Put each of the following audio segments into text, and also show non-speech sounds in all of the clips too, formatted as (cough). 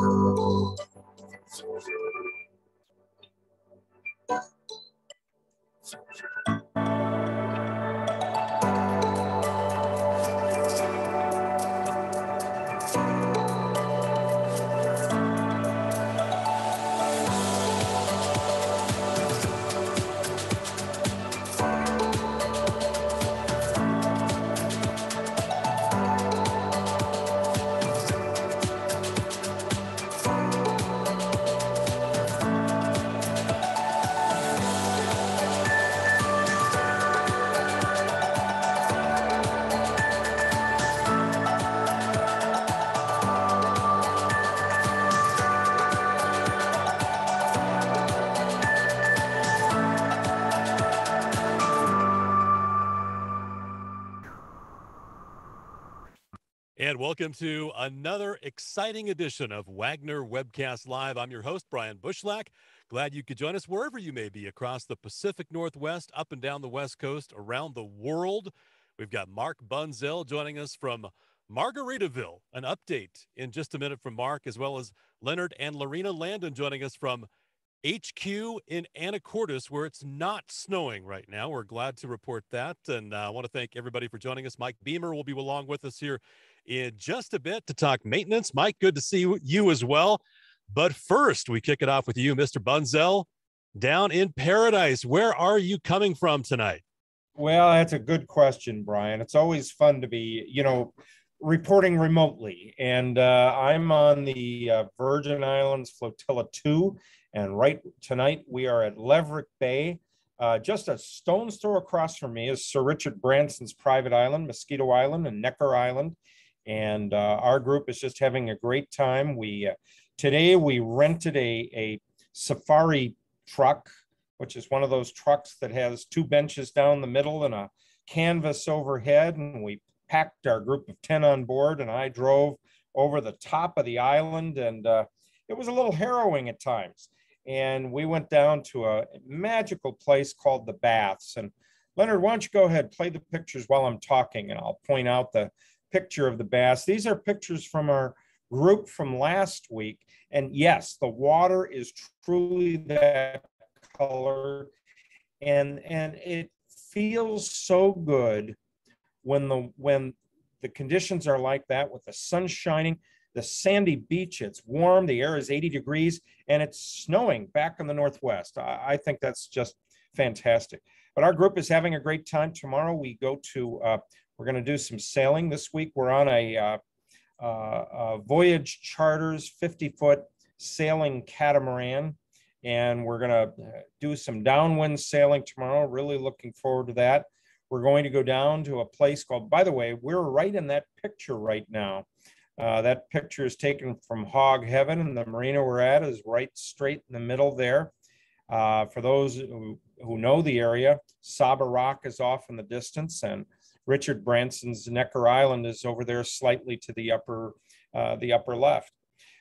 And welcome to another exciting edition of Waggoner Webcast Live. I'm your host, Brian Bushlach. Glad you could join us wherever you may be across the Pacific Northwest, up and down the West Coast, around the world. We've got Mark Bunzel joining us from Margaritaville. An update in just a minute from Mark, as well as Leonard and Lorena Landon joining us from HQ in Anacortes, where it's not snowing right now. We're glad to report that. And uh, I want to thank everybody for joining us. Mike Beemer will be along with us here in just a bit to talk maintenance. Mike, good to see you as well. But first, we kick it off with you, Mr. Bunzel, down in paradise. Where are you coming from tonight? Well, that's a good question, Brian. It's always fun to be, you know, reporting remotely. And uh, I'm on the uh, Virgin Islands Flotilla 2. And right tonight, we are at Leverick Bay. Uh, just a stone's throw across from me is Sir Richard Branson's private island, Mosquito Island and Necker Island and uh, our group is just having a great time. We uh, today we rented a a safari truck, which is one of those trucks that has two benches down the middle and a canvas overhead, and we packed our group of ten on board, and I drove over the top of the island, and uh, it was a little harrowing at times. And we went down to a magical place called the Baths. And Leonard, why don't you go ahead, play the pictures while I'm talking, and I'll point out the picture of the bass. These are pictures from our group from last week. And yes, the water is truly that color. And, and it feels so good when the, when the conditions are like that with the sun shining, the sandy beach, it's warm, the air is 80 degrees, and it's snowing back in the Northwest. I, I think that's just fantastic. But our group is having a great time. Tomorrow we go to uh, we're going to do some sailing this week. We're on a, uh, uh, Voyage Charters 50 foot sailing catamaran, and we're going to do some downwind sailing tomorrow. Really looking forward to that. We're going to go down to a place called, by the way, we're right in that picture right now. Uh, that picture is taken from Hog Heaven, and the marina we're at is right straight in the middle there. Uh, for those who, who know the area, Saba Rock is off in the distance, and Richard Branson's Necker Island is over there slightly to the upper, uh, the upper left.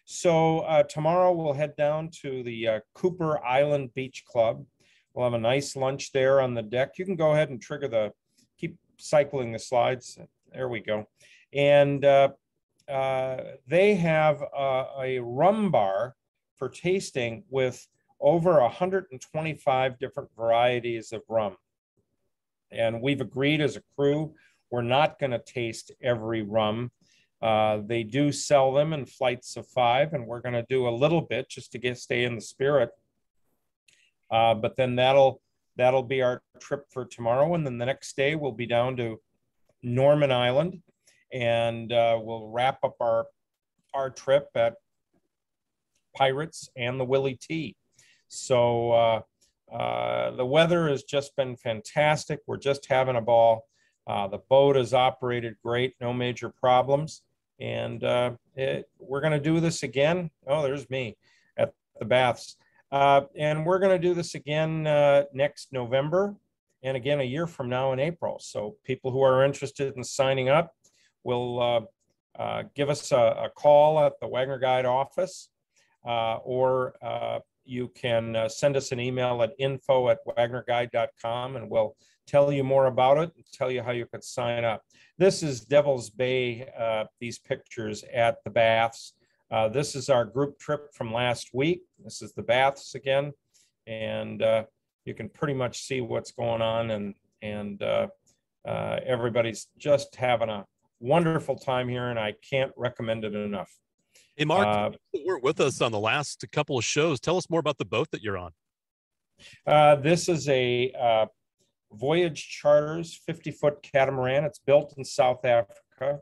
So uh, tomorrow we'll head down to the uh, Cooper Island Beach Club. We'll have a nice lunch there on the deck. You can go ahead and trigger the, keep cycling the slides. There we go. And uh, uh, they have a, a rum bar for tasting with over 125 different varieties of rum. And we've agreed as a crew, we're not going to taste every rum. Uh, they do sell them in flights of five, and we're going to do a little bit just to get stay in the spirit. Uh, but then that'll that'll be our trip for tomorrow, and then the next day we'll be down to Norman Island, and uh, we'll wrap up our our trip at Pirates and the Willie T. So uh, uh, the weather has just been fantastic. We're just having a ball. Uh, the boat has operated great, no major problems. And uh, it, we're going to do this again. Oh, there's me at the baths. Uh, and we're going to do this again uh, next November and again a year from now in April. So people who are interested in signing up will give us a, a, call at the Waggoner Guide office or you can uh, send us an email at info at waggonerguide.com and we'll tell you more about it and tell you how you could sign up. This is Devil's Bay, uh, these pictures at the baths. Uh, this is our group trip from last week. This is the baths again. And uh, you can pretty much see what's going on and, and uh, uh, everybody's just having a wonderful time here and I can't recommend it enough. Hey, Mark, uh, you weren't with us on the last couple of shows. Tell us more about the boat that you're on. Uh, this is a uh, Voyage Charters 50 foot catamaran. It's built in South Africa.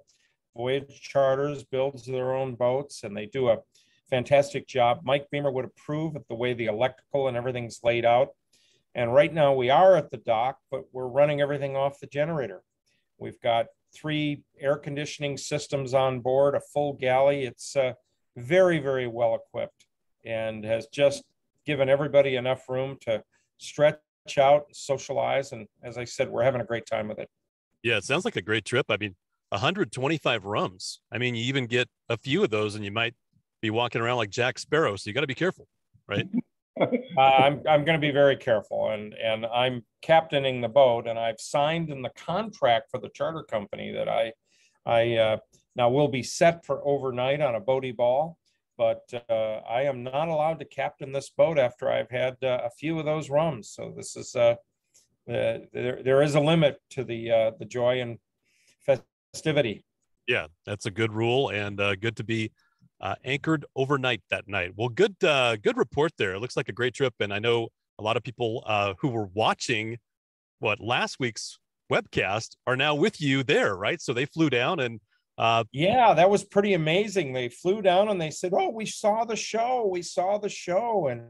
Voyage Charters builds their own boats and they do a fantastic job. Mike Beemer would approve of the way the electrical and everything's laid out. And right now we are at the dock, but we're running everything off the generator. We've got three air conditioning systems on board, a full galley. It's uh, very, very well equipped and has just given everybody enough room to stretch out, socialize. And as I said, we're having a great time with it. Yeah, it sounds like a great trip. I mean, 125 rums. I mean, you even get a few of those and you might be walking around like Jack Sparrow. So you got to be careful, right? (laughs) (laughs) uh, I'm, I'm going to be very careful and, and I'm captaining the boat and I've signed in the contract for the charter company that I, I uh, now we'll be set for overnight on a boaty ball, but uh, I am not allowed to captain this boat after I've had uh, a few of those rums. So this is, uh, there, there is a limit to the, uh, the joy and festivity. Yeah, that's a good rule and uh, good to be uh, anchored overnight that night. Well, good, uh, good report there. It looks like a great trip, and I know a lot of people uh, who were watching what last week's webcast are now with you there, right? So they flew down and. Uh, yeah, that was pretty amazing. They flew down and they said, "Oh, we saw the show. We saw the show, and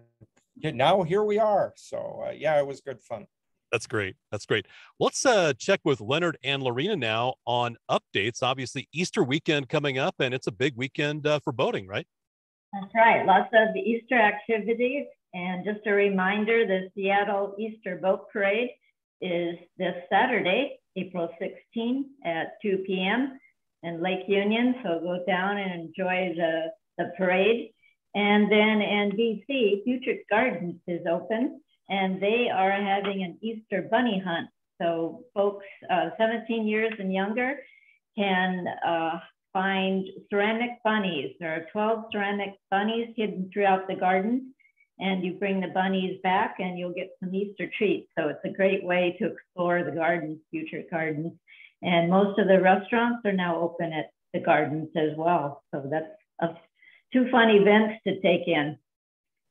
now here we are." So uh, yeah, it was good fun. That's great. That's great. Let's uh, check with Leonard and Lorena now on updates. Obviously, Easter weekend coming up, and it's a big weekend uh, for boating, right? That's right. Lots of Easter activities. And just a reminder the Seattle Easter Boat Parade is this Saturday, April 16 at 2 p.m. in Lake Union. So go down and enjoy the, the parade. And then in BC, Butchart Gardens is open and they are having an Easter bunny hunt. So folks uh, 17 years and younger can uh, find ceramic bunnies. There are 12 ceramic bunnies hidden throughout the garden and you bring the bunnies back and you'll get some Easter treats. So it's a great way to explore the gardens, Butchart gardens. And most of the restaurants are now open at the gardens as well. So that's a, two fun events to take in.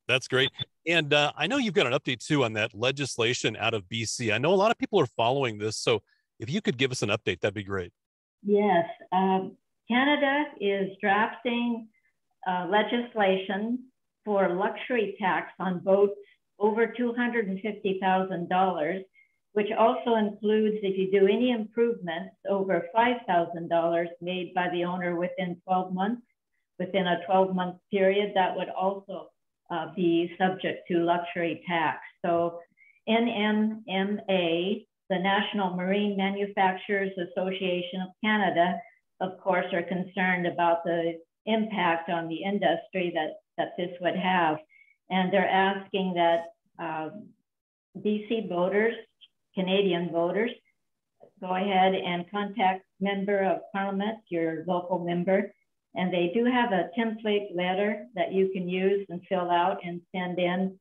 That's great. And uh, I know you've got an update too on that legislation out of BC. I know a lot of people are following this. So if you could give us an update, that'd be great. Yes. Um, Canada is drafting uh, legislation for luxury tax on boats over $250,000, which also includes if you do any improvements over $5,000 made by the owner within 12 months, within a 12 month period, that would also uh, be subject to luxury tax. So NMMA, the National Marine Manufacturers Association of Canada, of course, are concerned about the impact on the industry that, that this would have. And they're asking that um, BC voters, Canadian voters, go ahead and contact member of parliament, your local member, and they do have a template letter that you can use and fill out and send in.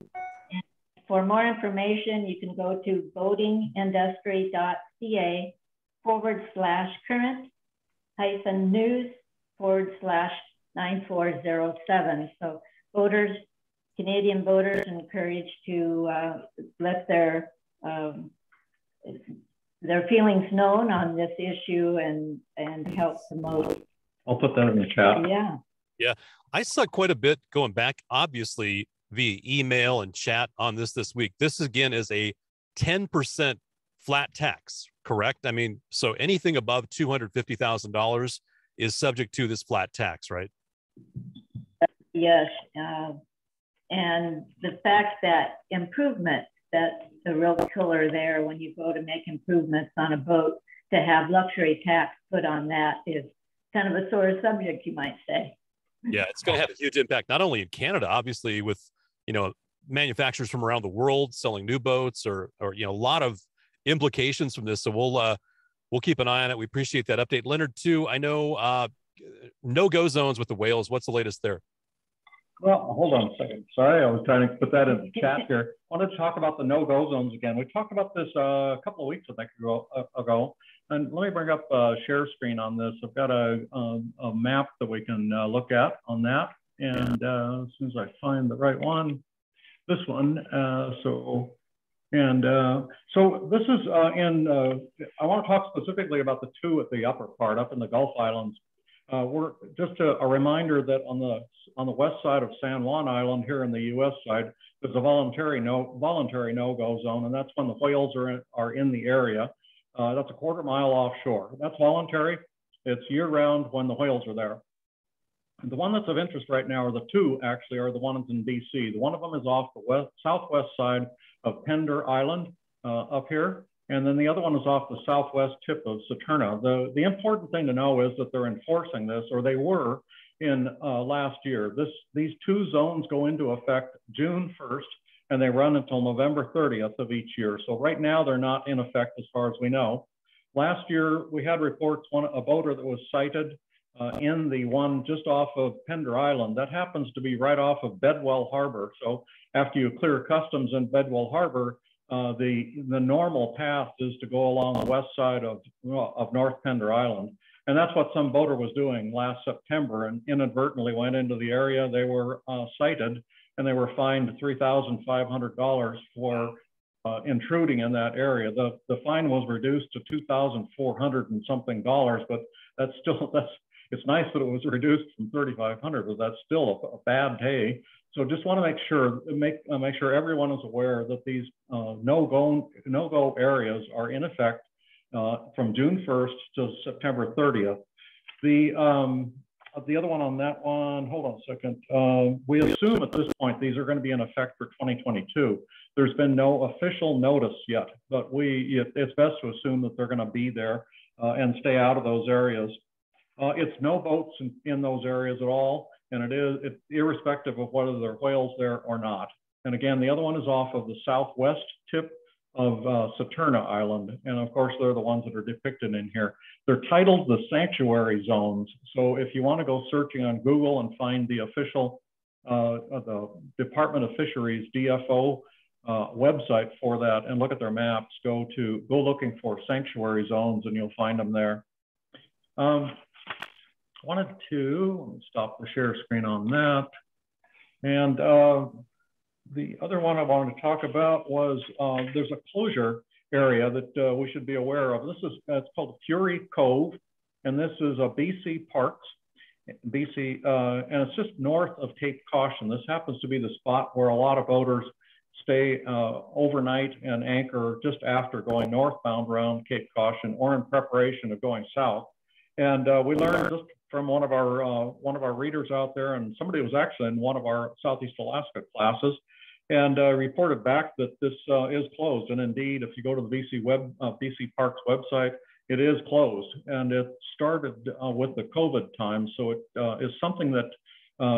And for more information, you can go to boatingindustry.ca forward slash current hyphen news forward slash 9407. So voters, Canadian voters encouraged to uh, let their um, their feelings known on this issue and, and help promote I'll put that in the chat. Yeah. Yeah. I saw quite a bit going back, obviously, via email and chat on this this week. This again is a 10% flat tax, correct? I mean, so anything above $250,000 is subject to this flat tax, right? Yes. Uh, and the fact that improvement, that's the real killer there when you go to make improvements on a boat, to have luxury tax put on that is kind of a sore subject, you might say. Yeah, it's going to have a huge impact, not only in Canada, obviously, with you know manufacturers from around the world selling new boats, or or you know a lot of implications from this. So we'll uh, we'll keep an eye on it. We appreciate that update, Leonard. Too, I know uh, no-go zones with the whales. What's the latest there? Well, hold on a second. Sorry, I was trying to put that in the chat (laughs) here. I wanted to talk about the no-go zones again. We talked about this uh, a couple of weeks, I think, ago. Uh, ago. And let me bring up a share screen on this. I've got a, a, a map that we can uh, look at on that. And uh, as soon as I find the right one, this one. Uh, so, and uh, so this is in, I want to talk specifically about the two at the upper part, up in the Gulf Islands. We're just a, a reminder that on the on the west side of San Juan Island here in the U.S. side, there's a voluntary no voluntary no-go zone, and that's when the whales are in, are in the area. Uh, that's a quarter mile offshore. That's voluntary. It's year-round when the whales are there. And the one that's of interest right now, or the two actually, are the ones in BC. The one of them is off the west, southwest side of Pender Island uh, up here, and then the other one is off the southwest tip of Saturna. The, the important thing to know is that they're enforcing this, or they were in uh, last year. This, these two zones go into effect June 1st, and they run until November 30th of each year. So right now they're not in effect as far as we know. Last year we had reports one a boater that was sighted uh, in the one just off of Pender Island. That happens to be right off of Bedwell Harbor. So after you clear customs in Bedwell Harbor, uh, the the normal path is to go along the west side of of North Pender Island. And that's what some boater was doing last September and inadvertently went into the area. They were uh, cited and they were fined $3,500 for uh, intruding in that area. The, the fine was reduced to 2,400 and something dollars, but that's still, (laughs) that's, it's nice that it was reduced from 3,500, but that's still a, a, bad day. So just want to make sure, make, uh, make sure everyone is aware that these uh, no-go no-go areas are in effect uh, from June 1st to September 30th. The, um, the other one on that one, hold on a second. Uh, we assume at this point these are going to be in effect for 2022. There's been no official notice yet, but we it, it's best to assume that they're going to be there uh, and stay out of those areas. Uh, it's no boats in, in, those areas at all, and it is it's irrespective of whether there are whales there or not. And again, the other one is off of the southwest tip of uh, Saturna Island. And of course, they're the ones that are depicted in here. They're titled the sanctuary zones. So if you want to go searching on Google and find the official, uh, the Department of Fisheries, DFO, uh, website for that and look at their maps, go to, go looking for sanctuary zones and you'll find them there. Um, wanted to, stop the share screen on that. And uh, the other one I wanted to talk about was uh, there's a closure area that uh, we should be aware of. This is it's called Fury Cove, and this is a BC Parks, BC, uh, and it's just north of Cape Caution. This happens to be the spot where a lot of boaters stay uh, overnight and anchor just after going northbound around Cape Caution or in preparation of going south. And uh, we learned just from one of our uh, one of our readers out there, and somebody was actually in one of our Southeast Alaska classes and uh, reported back that this uh, is closed. And indeed, if you go to the BC Web, uh, BC Parks website, it is closed. And it started uh, with the COVID time, so it uh, is something that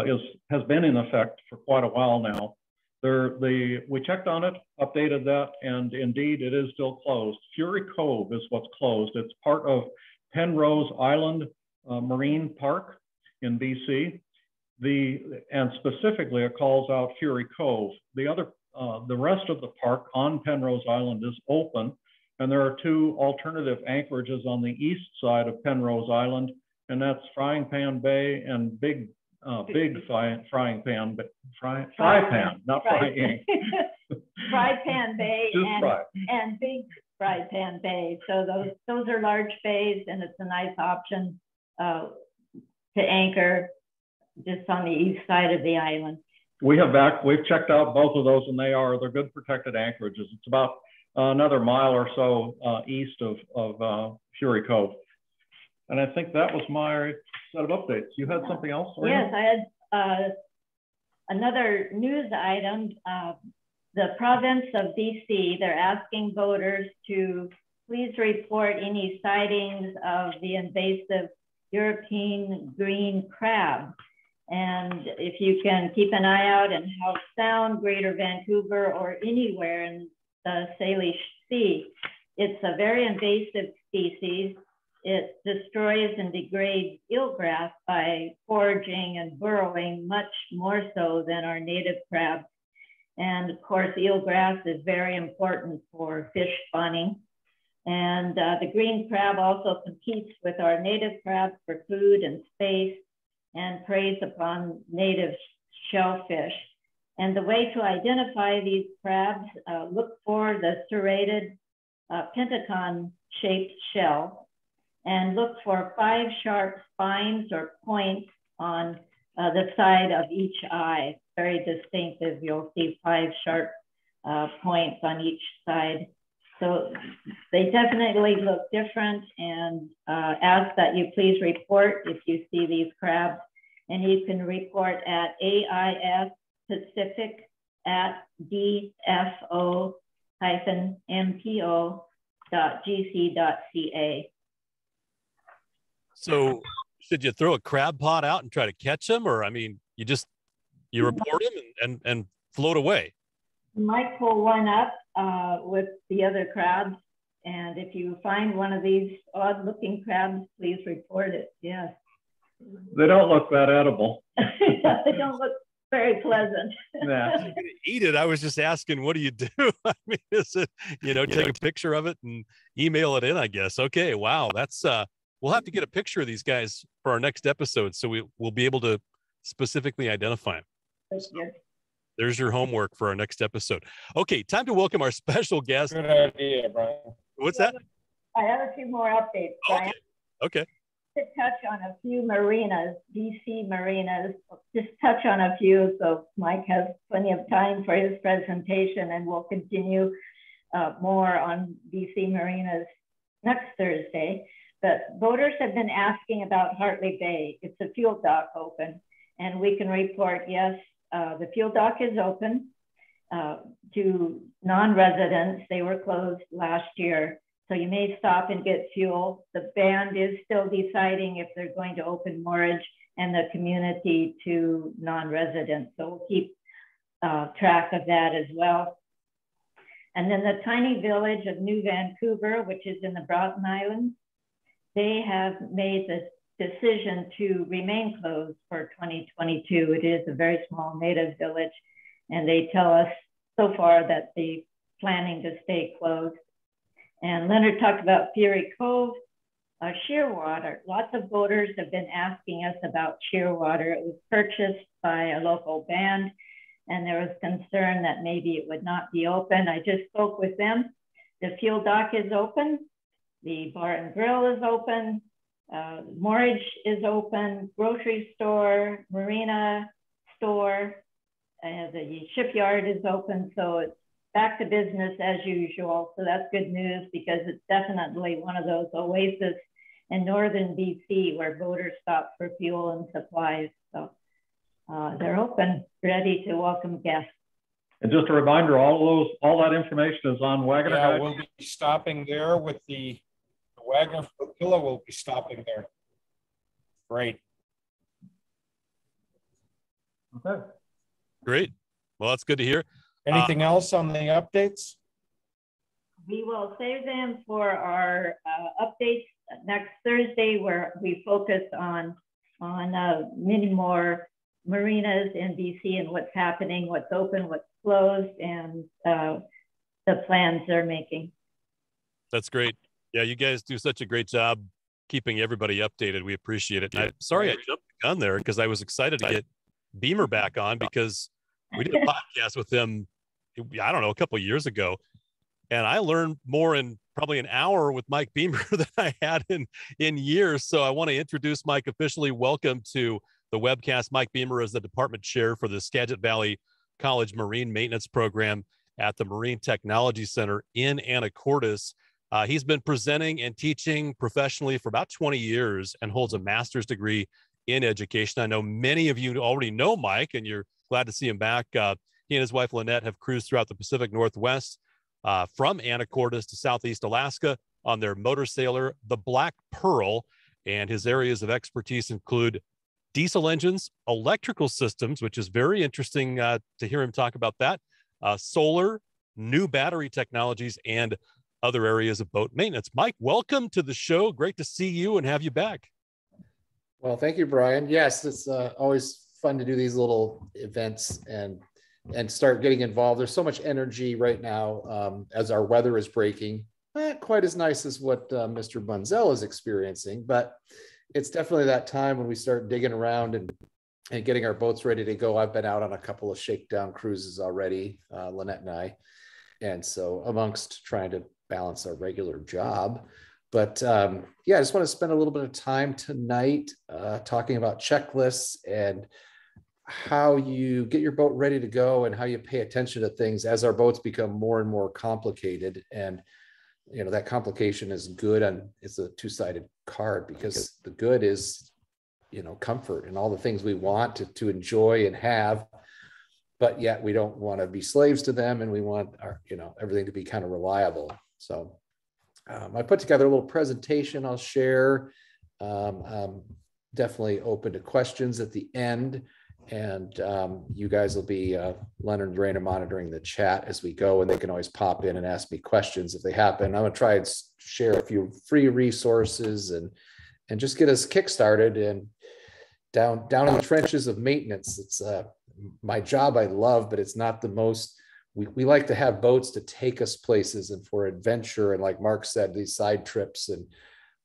is has been in effect for quite a while now. There, the we checked on it, updated that, and indeed it is still closed. Fury Cove is what's closed. It's part of Penrose Island Marine Park in BC. The, and specifically, it calls out Fury Cove. The other, uh, the rest of the park on Penrose Island is open, and there are two alternative anchorages on the east side of Penrose Island, and that's Frying Pan Bay and Big, uh, Big fry, Frying Pan, but fry, fry, fry pan, not frying. (laughs) fry Pan Bay and, fry. and Big Fry Pan Bay. So those those are large bays, and it's a nice option uh, to anchor just on the east side of the island. We have back, we've checked out both of those and they are, they're good protected anchorages. It's about uh, another mile or so uh, east of, of uh, Fury Cove. And I think that was my set of updates. You had something else? Yes, I had uh, another news item. Uh, the province of BC, they're asking voters to please report any sightings of the invasive European green crab. And if you can keep an eye out in Howe Sound, Greater Vancouver, or anywhere in the Salish Sea, it's a very invasive species. it destroys and degrades eelgrass by foraging and burrowing much more so than our native crabs. And of course, eelgrass is very important for fish spawning. And uh, the green crab also competes with our native crabs for food and space and preys upon native shellfish. And the way to identify these crabs, uh, look for the serrated uh, pentagon shaped shell and look for five sharp spines or points on uh, the side of each eye. Very distinctive. You'll see five sharp uh, points on each side. So they definitely look different and uh, ask that you please report if you see these crabs. And you can report at AIS Pacific at dfo-mpo.gc.ca. So should you throw a crab pot out and try to catch them? Or, I mean, you just, you report them and, and, and float away. You might pull one up uh, with the other crabs. And if you find one of these odd looking crabs, please report it. Yes. They don't look that edible. (laughs) they don't look very pleasant. Yeah. (laughs) eat it. I was just asking, what do you do? (laughs) I mean, is it, you know, take a picture of it and email it in, I guess. Okay. Wow. That's, uh, we'll have to get a picture of these guys for our next episode. So we will be able to specifically identify them. That's good. There's your homework for our next episode. Okay. Time to welcome our (laughs) special guest. Good idea, Brian. What's that? I have a few more updates, Brian. Okay. Okay. To touch on a few marinas, BC marinas, just touch on a few so Mike has plenty of time for his presentation and we'll continue uh, more on BC marinas next Thursday. But voters have been asking about Hartley Bay. It's a fuel dock open and we can report, yes, uh, the fuel dock is open uh, to non-residents. They were closed last year. So you may stop and get fuel. The band is still deciding if they're going to open moorage and the community to non-residents. So we'll keep uh, track of that as well. And then the tiny village of New Vancouver, which is in the Broughton Islands, they have made the decision to remain closed for 2022. It is a very small native village, and they tell us so far that they're planning to stay closed. And Leonard talked about Fury Cove, uh, Shearwater. Lots of voters have been asking us about Shearwater. It was purchased by a local band, and there was concern that maybe it would not be open. I just spoke with them. The fuel dock is open. The bar and grill is open. Uh, moorage is open. Grocery store, marina store, uh, the shipyard is open. So it's back to business as usual. So that's good news because it's definitely one of those oases in northern BC where boaters stop for fuel and supplies. So uh, they're open, ready to welcome guests. And just a reminder, all those, all that information is on Waggoner Yeah, we'll be stopping there with the the Waggoner flotilla. We'll be stopping there. Great. Okay. Great. Well, that's good to hear. Anything else on the updates? We will save them for our uh, updates next Thursday, where we focus on on uh, many more marinas in BC and what's happening, what's open, what's closed, and uh, the plans they're making. That's great. Yeah, you guys do such a great job keeping everybody updated. We appreciate it. I'm sorry I jumped the gun there because I was excited to get Beemer back on because we did a (laughs) podcast with him, I don't know, a couple years ago. And I learned more in probably an hour with Mike Beemer (laughs) than I had in in years. So I want to introduce Mike officially. Welcome to the webcast. Mike Beemer is the department chair for the Skagit Valley College Marine Maintenance Program at the Marine Technology Center in Anacortes. Uh, he's been presenting and teaching professionally for about 20 years and holds a master's degree in education. I know many of you already know Mike, and you're glad to see him back. Uh, he and his wife Lynette have cruised throughout the Pacific Northwest uh, from Anacortes to Southeast Alaska on their motor sailor, the Black Pearl. And his areas of expertise include diesel engines, electrical systems, which is very interesting uh, to hear him talk about that, uh, solar, new battery technologies, and other areas of boat maintenance. Mike, welcome to the show. Great to see you and have you back. Well, thank you, Brian. Yes, it's uh, always fun to do these little events and and start getting involved. There's so much energy right now um, as our weather is breaking. Not quite as nice as what uh, Mr. Bunzel is experiencing, but it's definitely that time when we start digging around and and getting our boats ready to go. I've been out on a couple of shakedown cruises already, uh, Lynette and I, and so amongst trying to balance our regular job. But um, yeah, I just want to spend a little bit of time tonight uh, talking about checklists and how you get your boat ready to go and how you pay attention to things as our boats become more and more complicated. And you know that complication is good and it's a two-sided card because the good is you know comfort and all the things we want to, to enjoy and have but yet we don't want to be slaves to them and we want our you know everything to be kind of reliable so um, i put together a little presentation i'll share um, i'm definitely open to questions at the end and um, you guys will be uh, leonard and Lorena monitoring the chat as we go and they can always pop in and ask me questions if they happen i'm going to try and share a few free resources and and just get us kick-started and down down in the trenches of maintenance. It's uh, my job I love, but it's not the most. We, we like to have boats to take us places and for adventure and like Mark said, these side trips and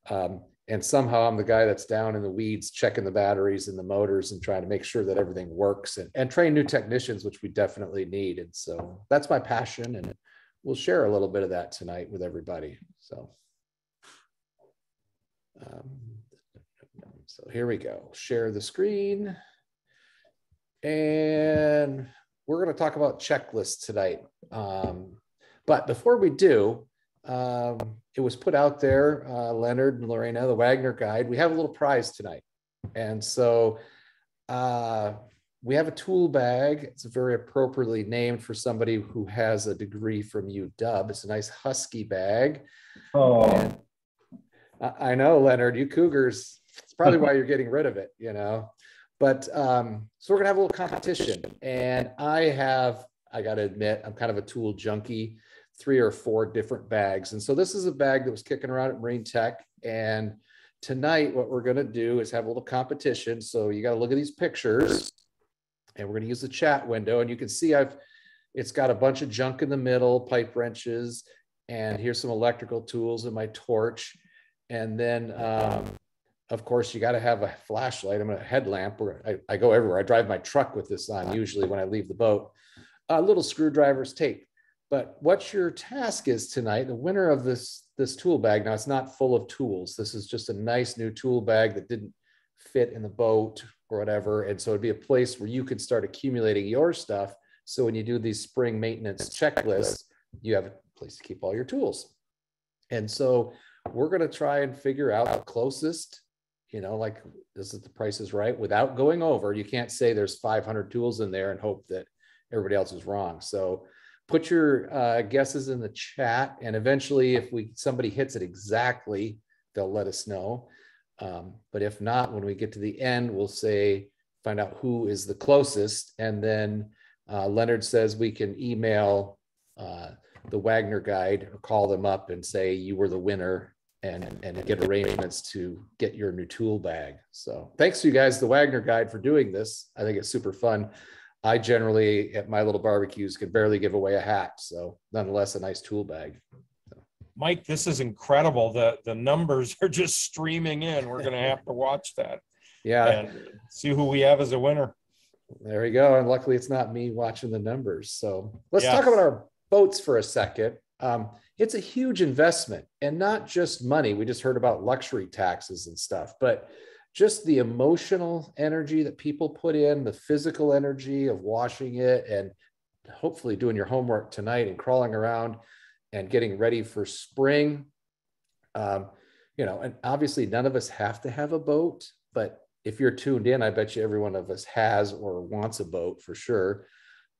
um, and somehow I'm the guy that's down in the weeds checking the batteries and the motors and trying to make sure that everything works and, and train new technicians, which we definitely need. And so that's my passion and we'll share a little bit of that tonight with everybody. So um, so here we go, share the screen. And we're gonna talk about checklists tonight. Um, but before we do, um, it was put out there, uh, Leonard and Lorena, the Waggoner Guide, we have a little prize tonight. And so uh, we have a tool bag. It's very appropriately named for somebody who has a degree from UW. It's a nice husky bag. Oh, And I know, Leonard, you Cougars, it's probably why you're getting rid of it, you know. But um, so we're gonna have a little competition, and I have, I gotta admit, I'm kind of a tool junkie, three or four different bags, and so this is a bag that was kicking around at Marine Tech, and tonight what we're gonna do is have a little competition. So you got to look at these pictures, and we're gonna use the chat window, and you can see I've, it's got a bunch of junk in the middle, pipe wrenches, and here's some electrical tools and my torch, and then. Um, of course, you got to have a flashlight. I'm a headlamp. Where I, I go everywhere. I drive my truck with this on usually when I leave the boat. A little screwdrivers, tape. But what your task is tonight, the winner of this this tool bag. Now it's not full of tools. This is just a nice new tool bag that didn't fit in the boat or whatever. And so it'd be a place where you could start accumulating your stuff. So when you do these spring maintenance checklists, you have a place to keep all your tools. And so we're going to try and figure out the closest you know, like this is the price is right without going over. You can't say there's 500 tools in there and hope that everybody else is wrong. So put your uh, guesses in the chat, and eventually, if we somebody hits it exactly, they'll let us know. Um, but if not, when we get to the end, we'll say find out who is the closest, and then uh, Leonard says we can email uh, the Waggoner guide or call them up and say you were the winner and, and get arrangements to get your new tool bag. So thanks to you guys, the Waggoner Guide, for doing this. I think it's super fun. I generally at my little barbecues can barely give away a hat, so nonetheless, a nice tool bag. Mike, this is incredible. The the numbers (laughs) are just streaming in. We're gonna have to watch that Yeah, and see who we have as a winner. there we go. And luckily, it's not me watching the numbers. So let's Yes. talk about our boats for a second. Um, it's a huge investment and not just money. We just heard about luxury taxes and stuff, but just the emotional energy that people put in, the physical energy of washing it, and hopefully doing your homework tonight and crawling around and getting ready for spring. Um, you know, and obviously none of us have to have a boat, but if you're tuned in, I bet you every one of us has or wants a boat for sure.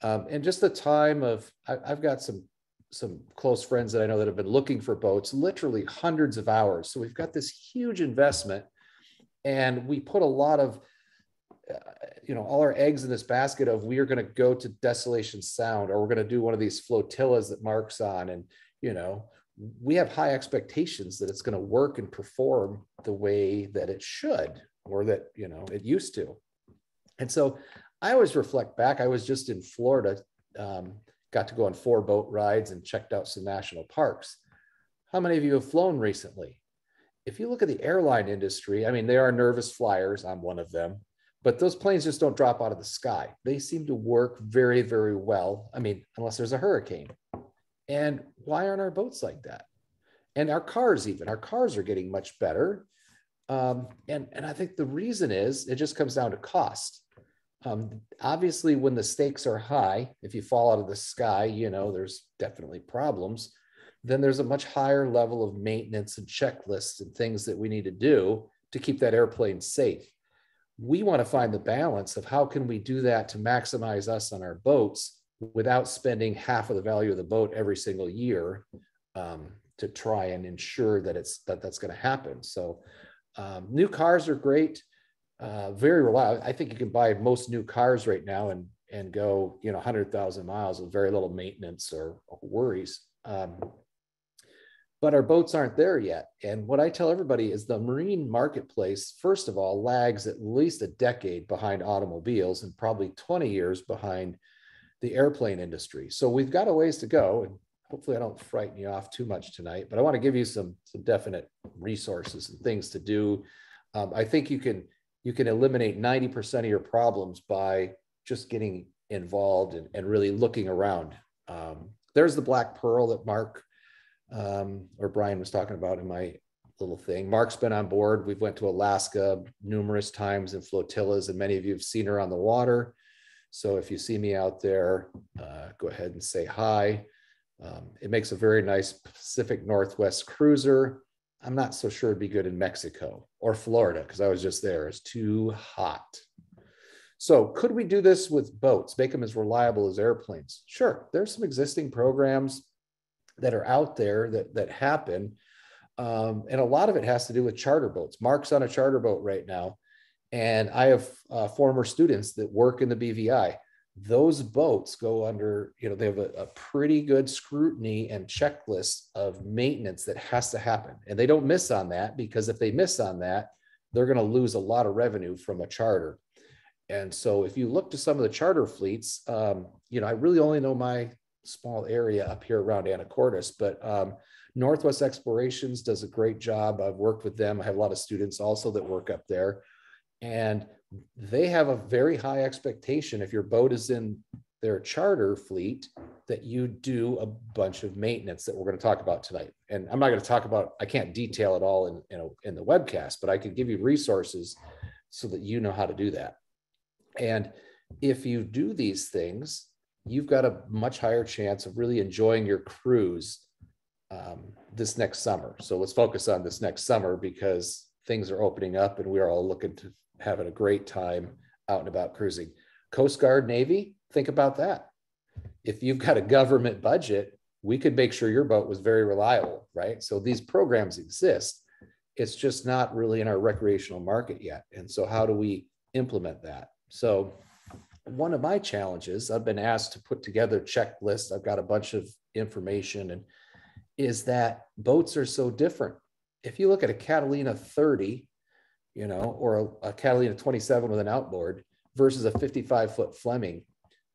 Um, and just the time of, I, I've got some some close friends that I know that have been looking for boats, literally hundreds of hours. So we've got this huge investment, and we put a lot of, uh, you know, all our eggs in this basket of we are going to go to Desolation Sound, or we're going to do one of these flotillas that Mark's on, and you know, we have high expectations that it's going to work and perform the way that it should or that you know it used to. And so i always reflect back. I was just in florida um, got to go on four boat rides and checked out some national parks how many of you have flown recently if you look at the airline industry i mean they are nervous flyers i'm one of them but those planes just don't drop out of the sky they seem to work very very well i mean unless there's a hurricane and why aren't our boats like that? And our cars, even our cars are getting much better. Um, and, and I think the reason is it just comes down to cost. Um, obviously, when the stakes are high, if you fall out of the sky, you know, there's definitely problems. Then there's a much higher level of maintenance and checklists and things that we need to do to keep that airplane safe. We want to find the balance of how can we do that to maximize us on our boats without spending half of the value of the boat every single year um, to try and ensure that it's that that's going to happen. So um, new cars are great, uh, very reliable. I think you can buy most new cars right now and and go you know 100,000 miles with very little maintenance or, worries. Um, but our boats aren't there yet. And what I tell everybody is the marine marketplace, first of all, lags at least a decade behind automobiles and probably 20 years behind the airplane industry. So we've got a ways to go, and hopefully I don't frighten you off too much tonight. But I want to give you some some definite resources and things to do. Um, I think you can you can eliminate ninety percent of your problems by just getting involved and, and really looking around. Um, there's the black pearl that Mark um, or Brian was talking about in my little thing. Mark's been on board. We've went to Alaska numerous times in flotillas, and many of you have seen her on the water. So if you see me out there, uh, go ahead and say hi. Um, it makes a very nice Pacific Northwest cruiser. I'm not so sure it'd be good in Mexico or Florida because I was just there. It's too hot. So could we do this with boats, make them as reliable as airplanes? Sure. There's some existing programs that are out there that, that happen. Um, and a lot of it has to do with charter boats. Mark's on a charter boat right now. And I have uh, former students that work in the BVI. Those boats go under, you know, they have a, a pretty good scrutiny and checklist of maintenance that has to happen. And they don't miss on that because if they miss on that, they're going to lose a lot of revenue from a charter. And so if you look to some of the charter fleets, um, you know, I really only know my small area up here around Anacortes, but um, Northwest Explorations does a great job. I've worked with them. I have a lot of students also that work up there and they have a very high expectation if your boat is in their charter fleet that you do a bunch of maintenance that we're going to talk about tonight. And i'm not going to talk about i can't detail it all in, in, a, in the webcast but i can give you resources so that you know how to do that. And if you do these things you've got a much higher chance of really enjoying your cruise um, this next summer. So let's focus on this next summer because things are opening up and we're all looking to having a great time out and about cruising. Coast Guard, Navy, think about that. If you've got a government budget, we could make sure your boat was very reliable, right? So these programs exist. It's just not really in our recreational market yet. And so, how do we implement that? So, one of my challenges, I've been asked to put together checklists. I've got a bunch of information, and is that boats are so different. If you look at a Catalina 30, you know, or a, a Catalina 27 with an outboard versus a 55 foot Fleming,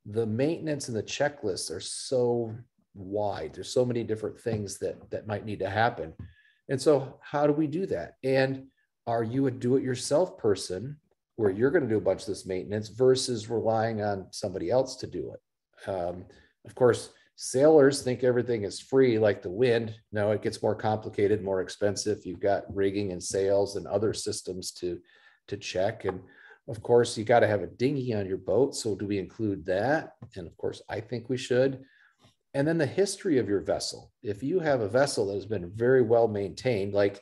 the maintenance and the checklists are so wide. There's so many different things that that might need to happen. And so how do we do that? And are you a do-it-yourself person where you're going to do a bunch of this maintenance versus relying on somebody else to do it? Um, of course, Sailors think everything is free like the wind. No, it gets more complicated, more expensive. You've got rigging and sails and other systems to, to check. And of course, you got to have a dinghy on your boat. So do we include that? And of course, I think we should. And then the history of your vessel. If you have a vessel that has been very well maintained, like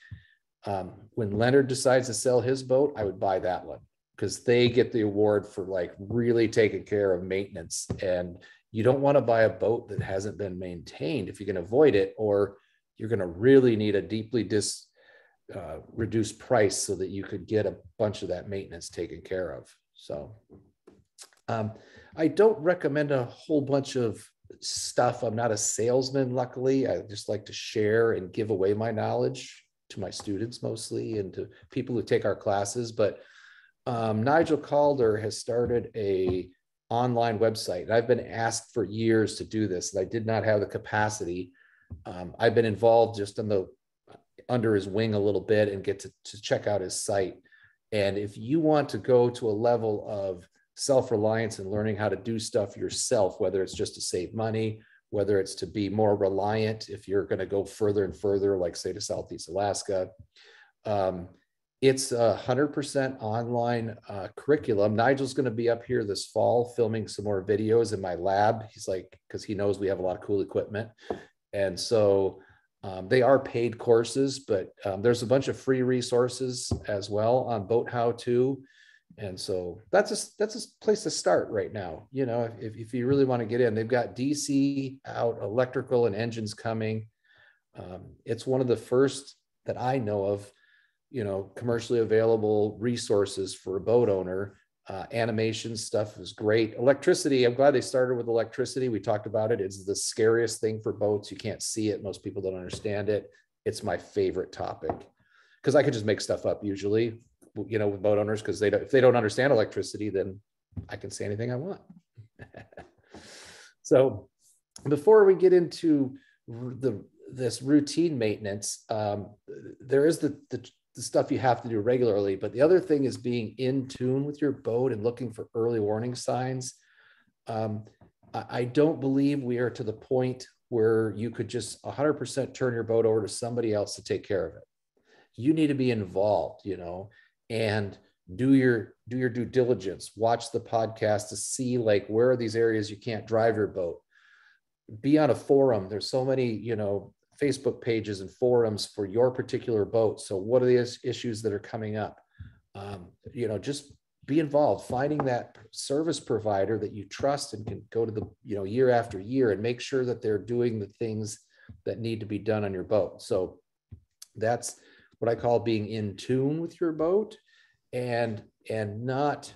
um, when Leonard decides to sell his boat, I would buy that one because they get the award for like really taking care of maintenance and you don't want to buy a boat that hasn't been maintained if you can avoid it, or you're going to really need a deeply dis uh, reduced price so that you could get a bunch of that maintenance taken care of. So Um, I don't recommend a whole bunch of stuff. I'm not a salesman, luckily. I just like to share and give away my knowledge to my students mostly and to people who take our classes. But um, Nigel Calder has started a online website. I've been asked for years to do this, and I did not have the capacity. Um, I've been involved just in the under his wing a little bit and get to, to check out his site. And if you want to go to a level of self-reliance and learning how to do stuff yourself, whether it's just to save money, whether it's to be more reliant if you're going to go further and further, like say to Southeast Alaska. Um, it's a 100% online uh, curriculum. Nigel's going to be up here this fall filming some more videos in my lab. He's like, because he knows we have a lot of cool equipment. And so um, they are paid courses, but um, there's a bunch of free resources as well on boat how to. And so that's a, that's a place to start right now. You know, if, if you really want to get in, they've got DC out, electrical and engines coming. Um, it's one of the first that I know of, you know, commercially available resources for a boat owner. Uh, animation stuff is great. Electricity, I'm glad they started with electricity. We talked about it. It's the scariest thing for boats. You can't see it. Most people don't understand it. It's my favorite topic because I could just make stuff up usually you know, with boat owners because they don't, if they don't understand electricity, then I can say anything I want. (laughs) so before we get into the this routine maintenance, um, there is the, the, the stuff you have to do regularly, but the other thing is being in tune with your boat and looking for early warning signs. Um, I, I don't believe we are to the point where you could just 100% turn your boat over to somebody else to take care of it. You need to be involved, you know and do your do your due diligence watch the podcast to see like where are these areas you can't drive your boat be on a forum there's so many you know facebook pages and forums for your particular boat. So what are the issues that are coming up? Um, you know just be involved finding that service provider that you trust and can go to the you know year after year and make sure that they're doing the things that need to be done on your boat. So that's what I call being in tune with your boat and and not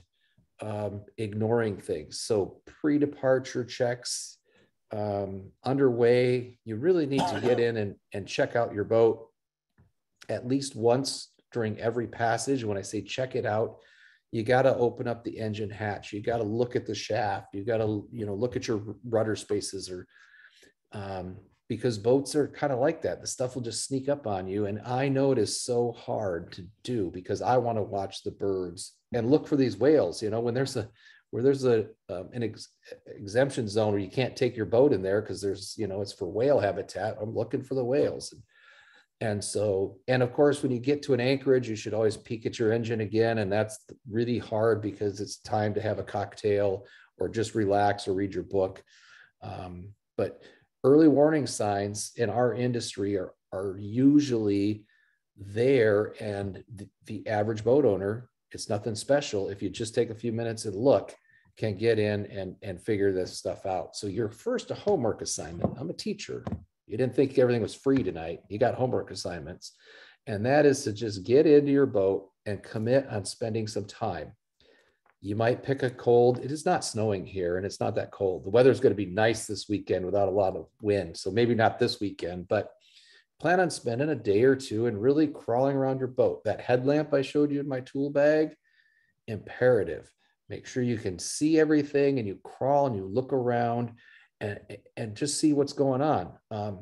um, ignoring things. So pre-departure checks um, underway. You really need to get in and, and check out your boat at least once during every passage. When I say check it out, you got to open up the engine hatch. You got to look at the shaft. You got to you know look at your rudder spaces or um, because boats are kind of like that. The stuff will just sneak up on you. And I know it is so hard to do because I want to watch the birds and look for these whales. You know, when there's a where there's a um, an ex- exemption zone where you can't take your boat in there because there's you know it's for whale habitat. I'm looking for the whales. And, and so, and of course, when you get to an anchorage, you should always peek at your engine again. And that's really hard because it's time to have a cocktail or just relax or read your book. Um, but early warning signs in our industry are, are usually there and the, the average boat owner it's nothing special if you just take a few minutes and look can get in and and figure this stuff out so your first homework assignment i'm a teacher you didn't think everything was free tonight you got homework assignments and that is to just get into your boat and commit on spending some time you might pick a cold. It is not snowing here and it's not that cold. The weather is going to be nice this weekend without a lot of wind. So maybe not this weekend, but plan on spending a day or two and really crawling around your boat. That headlamp I showed you in my tool bag, imperative. Make sure you can see everything and you crawl and you look around and, and just see what's going on. Um,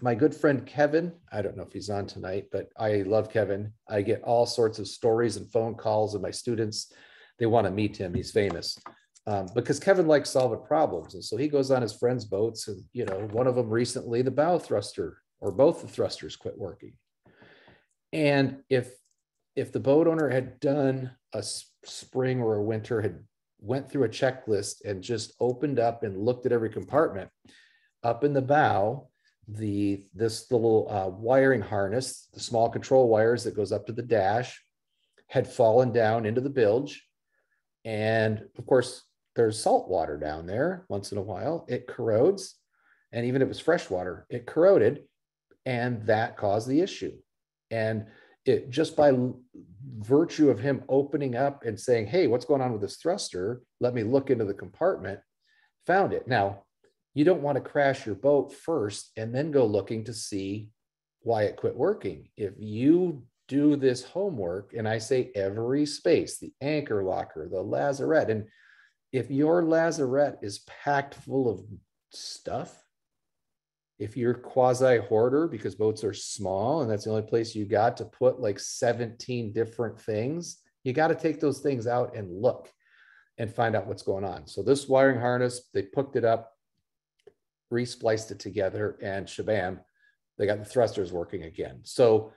my good friend Kevin, I don't know if he's on tonight, but I love Kevin. I get all sorts of stories and phone calls of my students they want to meet him. He's famous. Um, because Kevin likes solving problems. And so he goes on his friends' boats, and you know, one of them recently, the bow thruster or both the thrusters quit working. And if if the boat owner had done a spring or a winter, had went through a checklist and just opened up and looked at every compartment, up in the bow, the this little uh, wiring harness, the small control wires that goes up to the dash, had fallen down into the bilge and of course, there's salt water down there once in a while. It corrodes. And even if it was fresh water, it corroded. And that caused the issue. And it just by virtue of him opening up and saying, Hey, what's going on with this thruster? Let me look into the compartment, found it. Now, you don't want to crash your boat first and then go looking to see why it quit working. If you do this homework, and I say every space, the anchor locker, the lazarette, and if your lazarette is packed full of stuff, if you're quasi hoarder because boats are small and that's the only place you got to put like 17 different things, you got to take those things out and look and find out what's going on. So this wiring harness, they hooked it up, respliced it together, and shabam, they got the thrusters working again. So,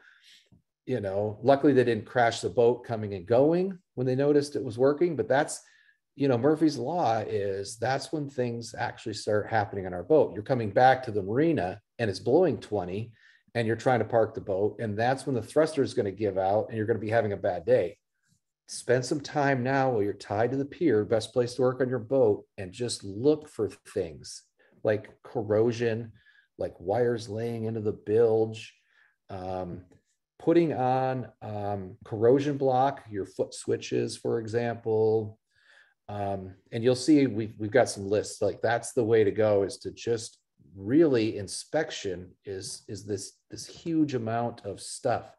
you know, luckily they didn't crash the boat coming and going when they noticed it was working, but that's you know, Murphy's Law is that's when things actually start happening on our boat. You're coming back to the marina and it's blowing 20 and you're trying to park the boat. And that's when the thruster is going to give out and you're going to be having a bad day. Spend some time now while you're tied to the pier, best place to work on your boat, and just look for things like corrosion, like wires laying into the bilge, um, putting on um, corrosion block, your foot switches, for example, um, and you'll see we've, we've got some lists like that's the way to go is to just really inspection is is this this huge amount of stuff.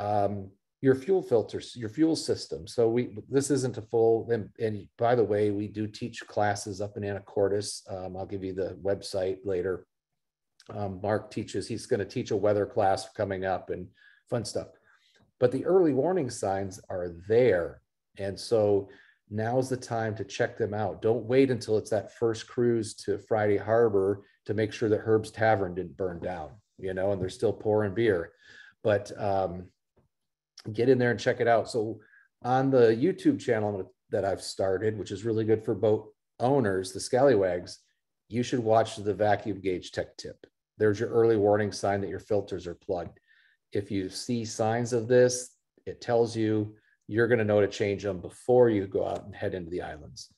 Um, your fuel filters your fuel system. So we this isn't a full and, and by the way we do teach classes up in anacortes. Um, i'll give you the website later. Um, mark teaches he's going to teach a weather class coming up and fun stuff. But the early warning signs are there. And so now's the time to check them out. Don't wait until it's that first cruise to Friday Harbor to make sure that Herb's Tavern didn't burn down, you know, and they're still pouring beer. But um, get in there and check it out. So on the YouTube channel that I've started, which is really good for boat owners, the Scallywags, you should watch the vacuum gauge tech tip. There's your early warning sign that your filters are plugged. If you see signs of this, it tells you you're going to know to change them before you go out and head into the islands.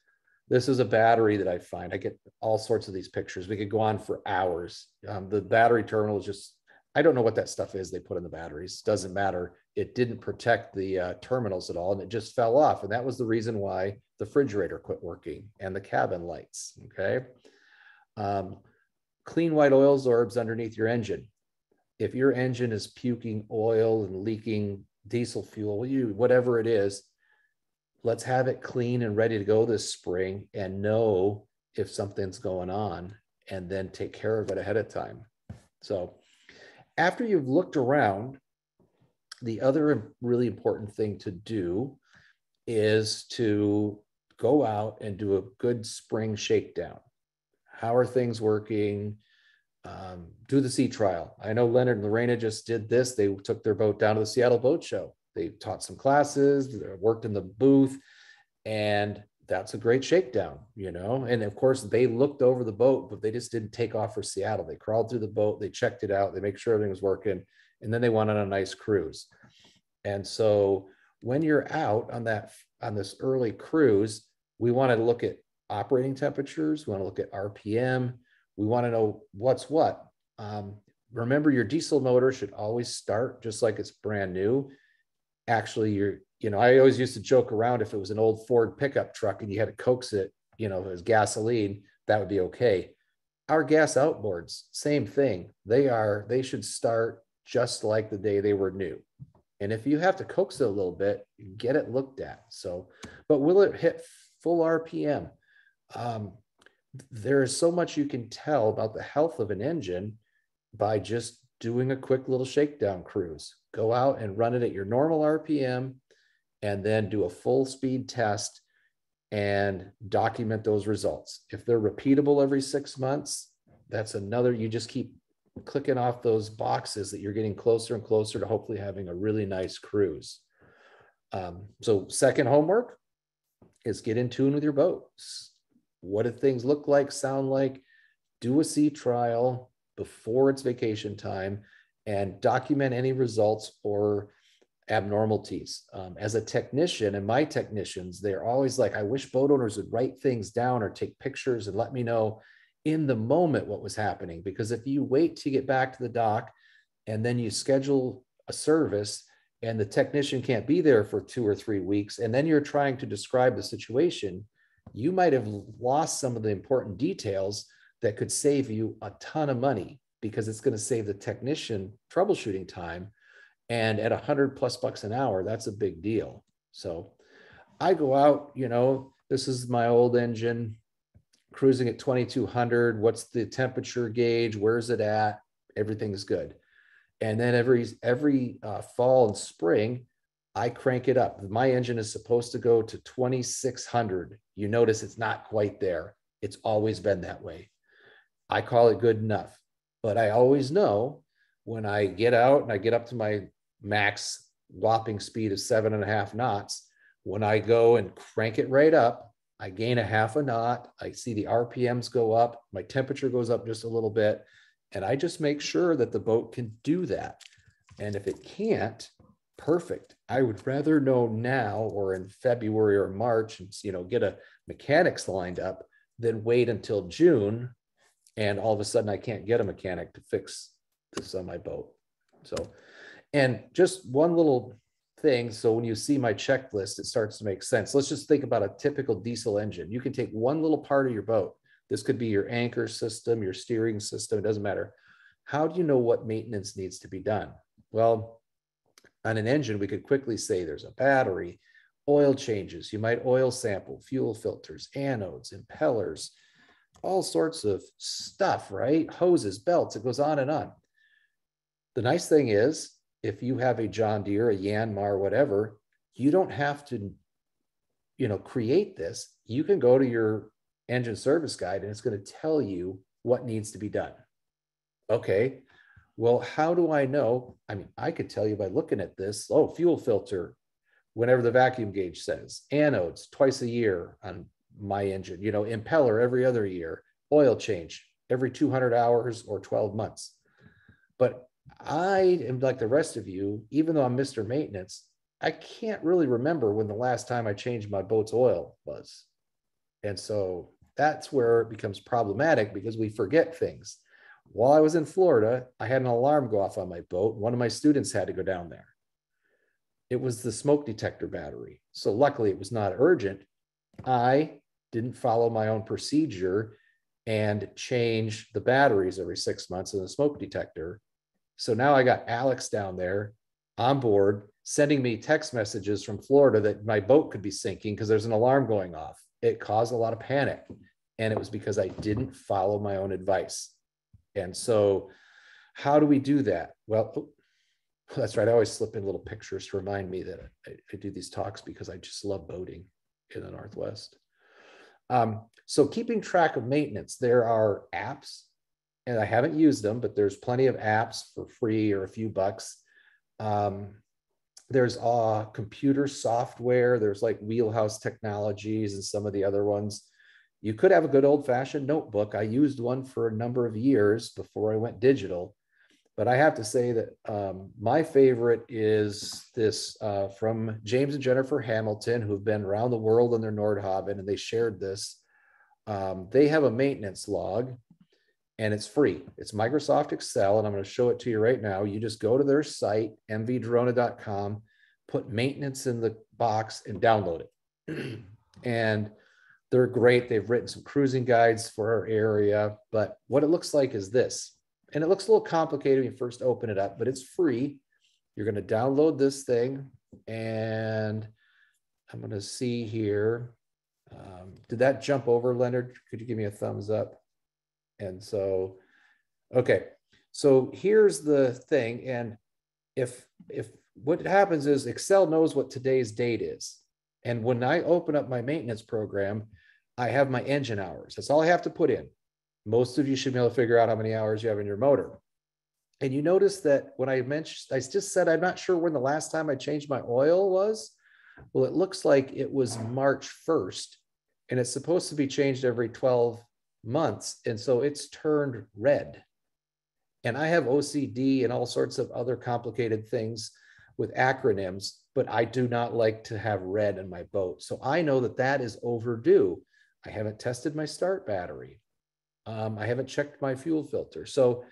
This is a battery that I find. I get all sorts of these pictures. We could go on for hours. Um, the battery terminal is just, I don't know what that stuff is they put in the batteries. Doesn't matter. It didn't protect the uh, terminals at all and it just fell off. And that was the reason why the refrigerator quit working and the cabin lights. Okay. Um, clean white oil orbs underneath your engine. If your engine is puking oil and leaking diesel fuel, you whatever it is, let's have it clean and ready to go this spring and know if something's going on and then take care of it ahead of time. So after you've looked around, the other really important thing to do is to go out and do a good spring shakedown. How are things working? Um, do the sea trial. I know Leonard and Lorena just did this. They took their boat down to the Seattle Boat Show. They taught some classes, worked in the booth, and that's a great shakedown, you know. And of course, they looked over the boat, but they just didn't take off for Seattle. They crawled through the boat, they checked it out, they make sure everything was working, and then they went on a nice cruise. And so when you're out on that on this early cruise, we want to look at operating temperatures, we want to look at RPM, we want to know what's what. Um, remember, your diesel motor should always start just like it's brand new. Actually, you're, you know, I always used to joke around if it was an old Ford pickup truck and you had to coax it, you know, as gasoline, that would be okay. Our gas outboards, same thing. They are, they should start just like the day they were new. And if you have to coax it a little bit, get it looked at. So, but will it hit full RPM? Um, there is so much you can tell about the health of an engine by just doing a quick little shakedown cruise. Go out and run it at your normal RPM and then do a full speed test and document those results. If they're repeatable every six months, that's another, you just keep clicking off those boxes that you're getting closer and closer to hopefully having a really nice cruise. Um, so, second homework is get in tune with your boat what do things look like, sound like? Do a sea trial before it's vacation time and document any results or abnormalities. Um, as a technician and my technicians, they're always like, I wish boat owners would write things down or take pictures and let me know in the moment what was happening. Because if you wait to get back to the dock and then you schedule a service and the technician can't be there for two or three weeks, and then you're trying to describe the situation, you might have lost some of the important details that could save you a ton of money because it's going to save the technician troubleshooting time. And at a hundred plus bucks an hour, that's a big deal. So I go out, you know, this is my old engine cruising at 2200. What's the temperature gauge? Where's it at? Everything's good. And then every every uh, fall and spring, I crank it up. My engine is supposed to go to 2600. You notice it's not quite there. It's always been that way. I call it good enough. But I always know when I get out and I get up to my max whopping speed of seven and a half knots, when I go and crank it right up, I gain a half a knot. I see the RPMs go up, my temperature goes up just a little bit. And I just make sure that the boat can do that. And if it can't, perfect. I would rather know now or in February or March and you know get a mechanics lined up than wait until June and all of a sudden I can't get a mechanic to fix this on my boat. So, and just one little thing. So when you see my checklist, it starts to make sense. Let's just think about a typical diesel engine. You can take one little part of your boat. This could be your anchor system, your steering system, it doesn't matter. How do you know what maintenance needs to be done? Well, on an engine, we could quickly say there's a battery, oil changes, you might oil sample, fuel filters, anodes, impellers, all sorts of stuff, right? Hoses, belts, it goes on and on. The nice thing is, if you have a John Deere, a Yanmar, whatever, you don't have to, you know, create this. You can go to your engine service guide and it's going to tell you what needs to be done. Okay. Well, how do I know? I mean, I could tell you by looking at this. Oh, fuel filter, whenever the vacuum gauge says, anodes twice a year on my engine, you know, impeller every other year, oil change every 200 hours or 12 months. But I am like the rest of you, even though I'm Mr. Maintenance, I can't really remember when the last time I changed my boat's oil was. And so that's where it becomes problematic because we forget things. While I was in Florida, I had an alarm go off on my boat. One of my students had to go down there. It was the smoke detector battery. So luckily it was not urgent. I didn't follow my own procedure and change the batteries every six months in the smoke detector. So now I got Alex down there on board sending me text messages from Florida that my boat could be sinking because there's an alarm going off. It caused a lot of panic. And it was because I didn't follow my own advice. And so, how do we do that? Well, oh, that's right. I always slip in little pictures to remind me that I, I do these talks because I just love boating in the Northwest. Um, so keeping track of maintenance, there are apps, and I haven't used them, but there's plenty of apps for free or a few bucks. Um, there's uh, computer software. There's like Wheelhouse Technologies and some of the other ones. You could have a good old fashioned notebook. I used one for a number of years before I went digital. But I have to say that um, my favorite is this uh, from James and Jennifer Hamilton, who've been around the world on their Nordhavn, and they shared this. Um, they have a maintenance log, and it's free. It's Microsoft Excel, and I'm going to show it to you right now. You just go to their site, mvdrona.com, put maintenance in the box, and download it. (clears throat) and they're great. They've written some cruising guides for our area, but what it looks like is this and it looks a little complicated when you first open it up, but it's free. You're going to download this thing and I'm going to see here. Um, did that jump over, Leonard? Could you give me a thumbs up? And so, okay. So here's the thing. And if, if what happens is Excel knows what today's date is. And when I open up my maintenance program, I have my engine hours. That's all I have to put in most of you should be able to figure out how many hours you have in your motor. And you notice that when I mentioned, I just said, I'm not sure when the last time I changed my oil was. Well, it looks like it was March 1st, and it's supposed to be changed every 12 months. And so it's turned red. And I have OCD and all sorts of other complicated things with acronyms, but I do not like to have red in my boat. So I know that that is overdue. I haven't tested my start battery. Um, I haven't checked my fuel filter. So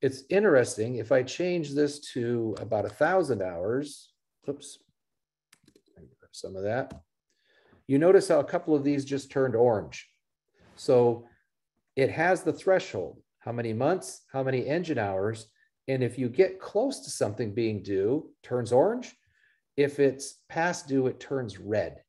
it's interesting. If I change this to about a thousand hours, oops, some of that. You notice how a couple of these just turned orange. So it has the threshold, how many months, how many engine hours. And if you get close to something being due, turns orange. If it's past due, it turns red.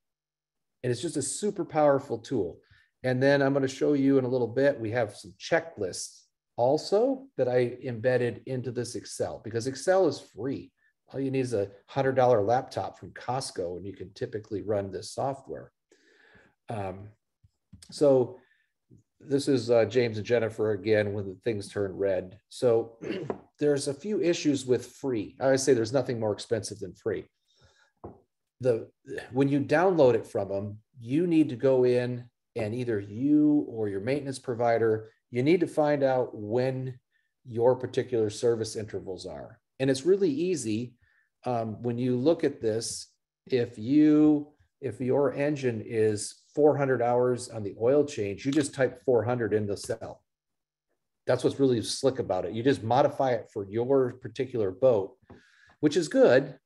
And it's just a super powerful tool. And then I'm going to show you in a little bit, we have some checklists also that I embedded into this Excel because Excel is free. All you need is a $100 laptop from Costco and you can typically run this software. Um, so this is uh, James and Jennifer again when the things turn red. So (clears throat) there's a few issues with free. I would say there's nothing more expensive than free. The when you download it from them, you need to go in and either you or your maintenance provider, you need to find out when your particular service intervals are. And it's really easy um, when you look at this. If you if your engine is 400 hours on the oil change, you just type 400 in the cell. That's what's really slick about it. You just modify it for your particular boat, which is good,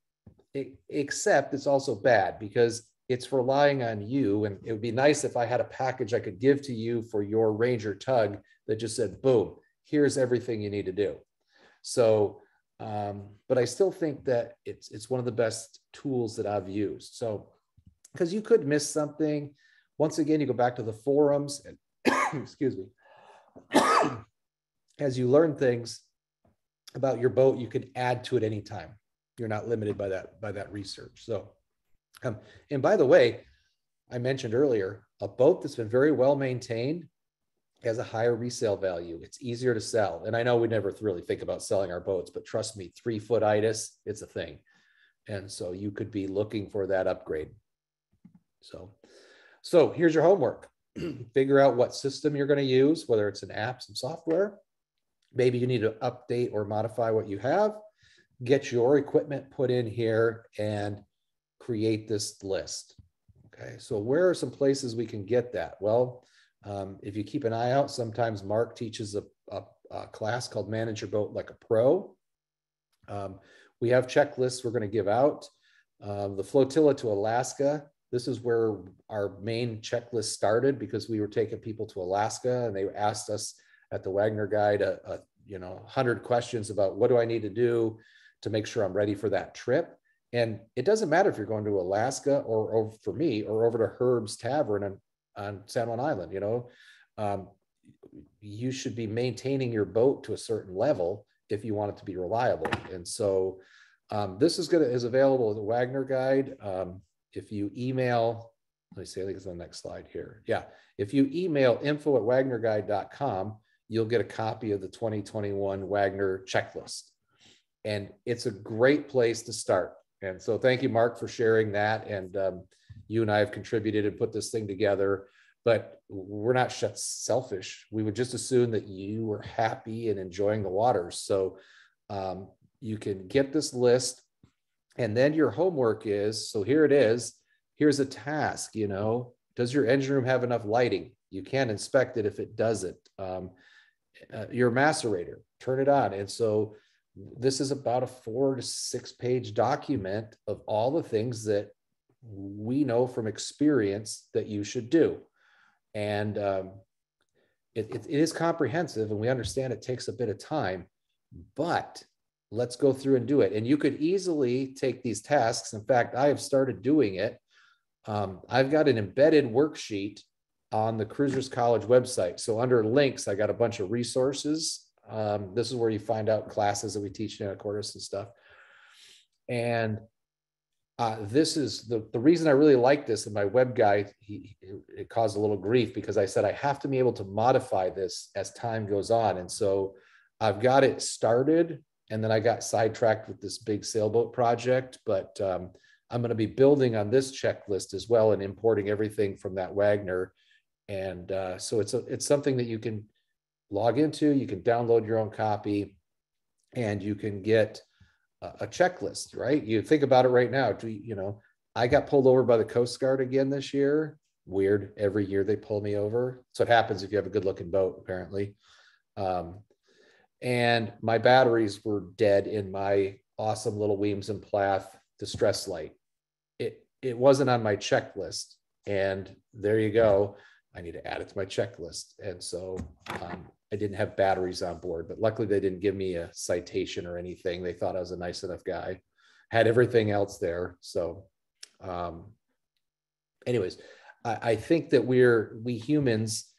except it's also bad because it's relying on you. And it would be nice if I had a package I could give to you for your Ranger tug that just said, boom, here's everything you need to do. So, um, but I still think that it's it's one of the best tools that I've used. So, because you could miss something. Once again, you go back to the forums and (coughs) excuse me. (coughs) As you learn things about your boat, you can add to it anytime. You're not limited by that by that research. So um, and by the way, I mentioned earlier, a boat that's been very well maintained has a higher resale value. It's easier to sell. And I know we never really think about selling our boats, but trust me, three foot itis, it's a thing. And so you could be looking for that upgrade. So, so here's your homework. (clears throat) Figure out what system you're going to use, whether it's an app, some software. Maybe you need to update or modify what you have. Get your equipment put in here and create this list. Okay, so where are some places we can get that? Well, um, if you keep an eye out, sometimes Mark teaches a, a, a class called Manage Your Boat Like a Pro. Um, we have checklists we're going to give out. Um, the flotilla to Alaska, this is where our main checklist started because we were taking people to Alaska and they asked us at the Waggoner Guide, a, a you know, 100 questions about what do I need to do to make sure I'm ready for that trip. And it doesn't matter if you're going to Alaska or, or for me, or over to Herb's Tavern on, on San Juan Island, you know, um, you should be maintaining your boat to a certain level if you want it to be reliable. And so um, this is going to is available as a Waggoner guide. Um, if you email, let me see, I think it's on the next slide here. Yeah. If you email info at waggonerguide.com, you'll get a copy of the 2021 Waggoner checklist. And it's a great place to start. And so thank you, Mark, for sharing that. And um, you and I have contributed and put this thing together, but we're not selfish. We would just assume that you were happy and enjoying the waters. So um, you can get this list. And then your homework is so here it is. Here's a task, you know, does your engine room have enough lighting? You can't inspect it if it doesn't. Um, uh, your macerator, turn it on. And so this is about a four to six page document of all the things that we know from experience that you should do. And um, it, it, it is comprehensive and we understand it takes a bit of time, but let's go through and do it. And you could easily take these tasks. In fact, I have started doing it. Um, I've got an embedded worksheet on the Cruisers College website. So under links, I got a bunch of resources um, this is where you find out classes that we teach in Anacortes and stuff. And uh, this is the, the reason I really like this. And my web guy, he, it caused a little grief because I said I have to be able to modify this as time goes on. And so I've got it started and then I got sidetracked with this big sailboat project. But um, I'm going to be building on this checklist as well and importing everything from that Waggoner. And uh, so it's a, it's something that you can log into. You can download your own copy and you can get a, checklist, right? You think about it right now. Do you, you know, I got pulled over by the Coast Guard again this year. Weird. Every year they pull me over. So it happens if you have a good looking boat, apparently. Um, and my batteries were dead in my awesome little Weems and Plath distress light. It it wasn't on my checklist, and there you go. I need to add it to my checklist, and so um, I didn't have batteries on board. But luckily, they didn't give me a citation or anything. They thought I was a nice enough guy. Had everything else there, so. Um, anyways, I, I think that we're we humans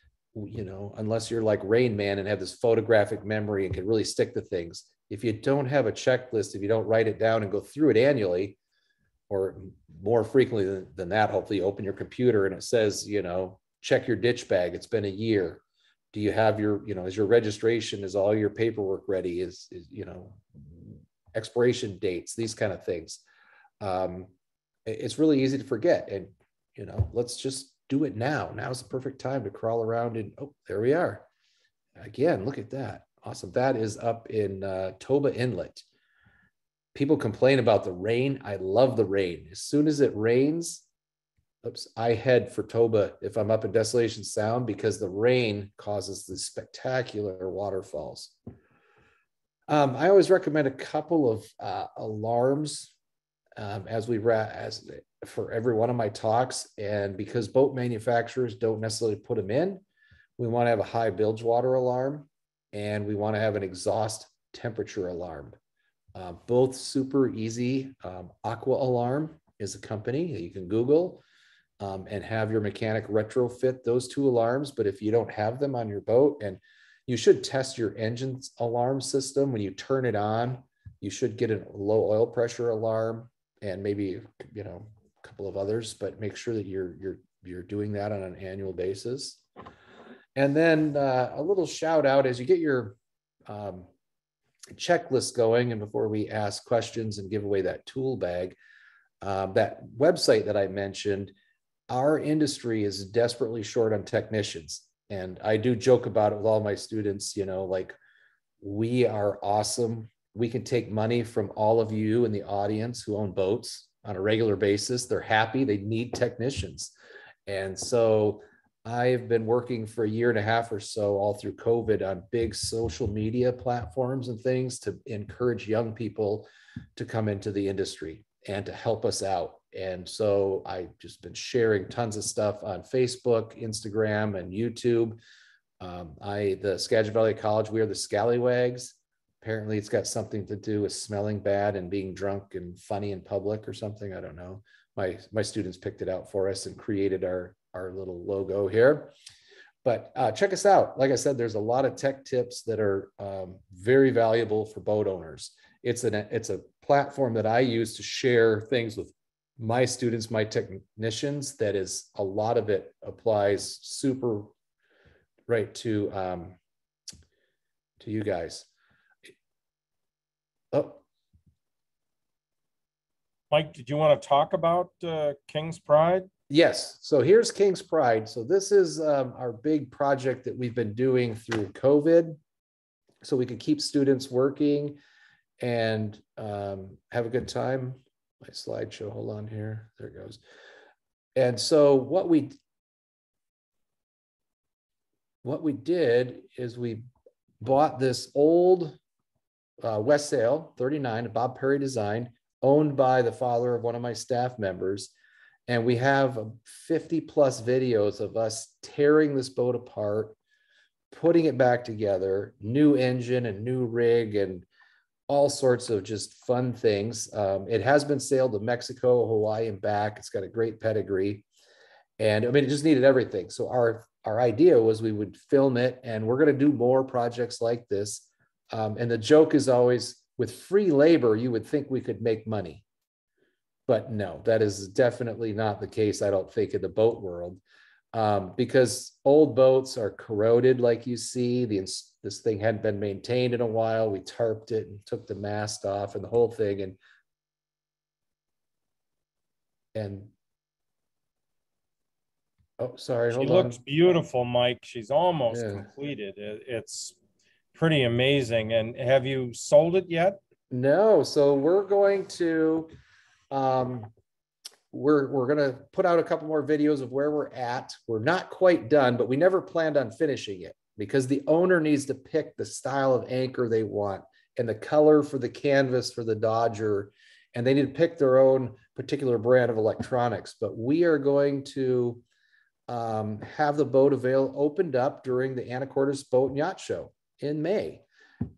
you know, unless you're like Rain Man and have this photographic memory and can really stick to things, if you don't have a checklist, if you don't write it down and go through it annually, or more frequently than, than that, hopefully open your computer and it says, you know, check your ditch bag. It's been a year. Do you have your, you know, is your registration, is all your paperwork ready? Is, is you know, expiration dates, these kind of things. Um, it's really easy to forget. And, you know, let's just do it now. Now is the perfect time to crawl around and, oh, there we are. Again, look at that. Awesome. That is up in uh, Toba Inlet. People complain about the rain. I love the rain. As soon as it rains, oops, I head for Toba if I'm up in Desolation Sound because the rain causes the spectacular waterfalls. Um, I always recommend a couple of uh, alarms um, as we ra- as for every one of my talks, and because boat manufacturers don't necessarily put them in, we want to have a high bilge water alarm and we want to have an exhaust temperature alarm. Uh, both super easy. Um, Aqua Alarm is a company that you can Google um, and have your mechanic retrofit those two alarms. But if you don't have them on your boat, and you should test your engine's alarm system when you turn it on, you should get a low oil pressure alarm and maybe you know a couple of others, but make sure that you're you're you're doing that on an annual basis. And then uh, a little shout out as you get your um, checklist going, and before we ask questions and give away that tool bag, uh, that website that I mentioned, our industry is desperately short on technicians. And I do joke about it with all my students, you know, like we are awesome. We can take money from all of you in the audience who own boats on a regular basis. They're happy, they need technicians. And so I've been working for a year and a half or so, all through COVID, on big social media platforms and things to encourage young people to come into the industry and to help us out. And so I've just been sharing tons of stuff on Facebook, Instagram, and YouTube. Um, I, the Skagit Valley College, we are the Scallywags. Apparently, it's got something to do with smelling bad and being drunk and funny in public or something. I don't know. My my students picked it out for us and created our our little logo here. But uh, check us out. Like I said, there's a lot of tech tips that are um, very valuable for boat owners. It's an it's a platform that I use to share things with my students, my technicians. That is a lot of it applies super right to um, to you guys. Oh, Mike, did you want to talk about uh, King's Pride? Yes. So here's King's Pride. So this is um, our big project that we've been doing through COVID. So we could keep students working and um, have a good time. My slideshow, hold on here. There it goes. And so what we what we did is we bought this old uh, Westsail 39, a Bob Perry design, owned by the father of one of my staff members and we have 50 plus videos of us tearing this boat apart, putting it back together, new engine and new rig and all sorts of just fun things. Um, it has been sailed to Mexico, Hawaii, and back. It's got a great pedigree. And I mean, it just needed everything. So our our idea was we would film it, and we're going to do more projects like this. Um, and the joke is always with free labor, you would think we could make money but no, that is definitely not the case. I don't think in the boat world, um, because old boats are corroded, like you see. The this thing hadn't been maintained in a while. We tarped it and took the mast off and the whole thing, and and oh, sorry, she looks on. beautiful, Mike. She's almost yeah. completed. It, it's pretty amazing. And have you sold it yet? No. So we're going to um, we're we're going to put out a couple more videos of where we're at. We're not quite done, but we never planned on finishing it because the owner needs to pick the style of anchor they want and the color for the canvas for the Dodger and they need to pick their own particular brand of electronics. But we are going to um, have the boat avail opened up during the Anacortes Boat and Yacht Show in May.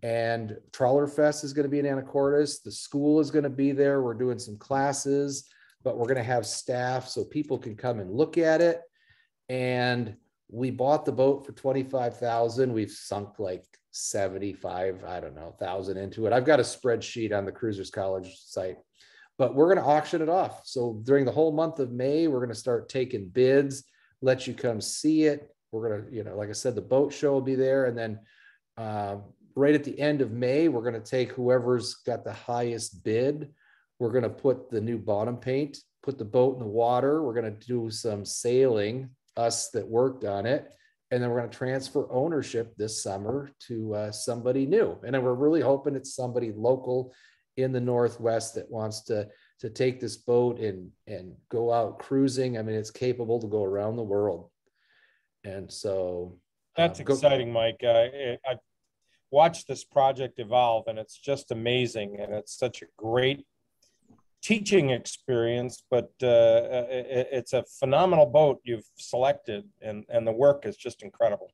And Trawler Fest is going to be in Anacortes. The school is going to be there. We're doing some classes, but we're going to have staff so people can come and look at it. And we bought the boat for 25,000. We've sunk like 75, I don't know, thousand into it. I've got a spreadsheet on the Cruisers College site, but we're going to auction it off. So during the whole month of May, we're going to start taking bids, let you come see it. We're going to, you know, like I said, the boat show will be there. And then uh, right at the end of May, we're going to take whoever's got the highest bid. We're going to put the new bottom paint, put the boat in the water. We're going to do some sailing, us that worked on it and then we're going to transfer ownership this summer to uh, somebody new. And then we're really hoping it's somebody local in the northwest that wants to to take this boat and and go out cruising. I mean it's capable to go around the world. And so that's um, exciting mike. Uh, i watched this project evolve and it's just amazing and it's such a great teaching experience, but uh, uh it's a phenomenal boat you've selected, and and the work is just incredible.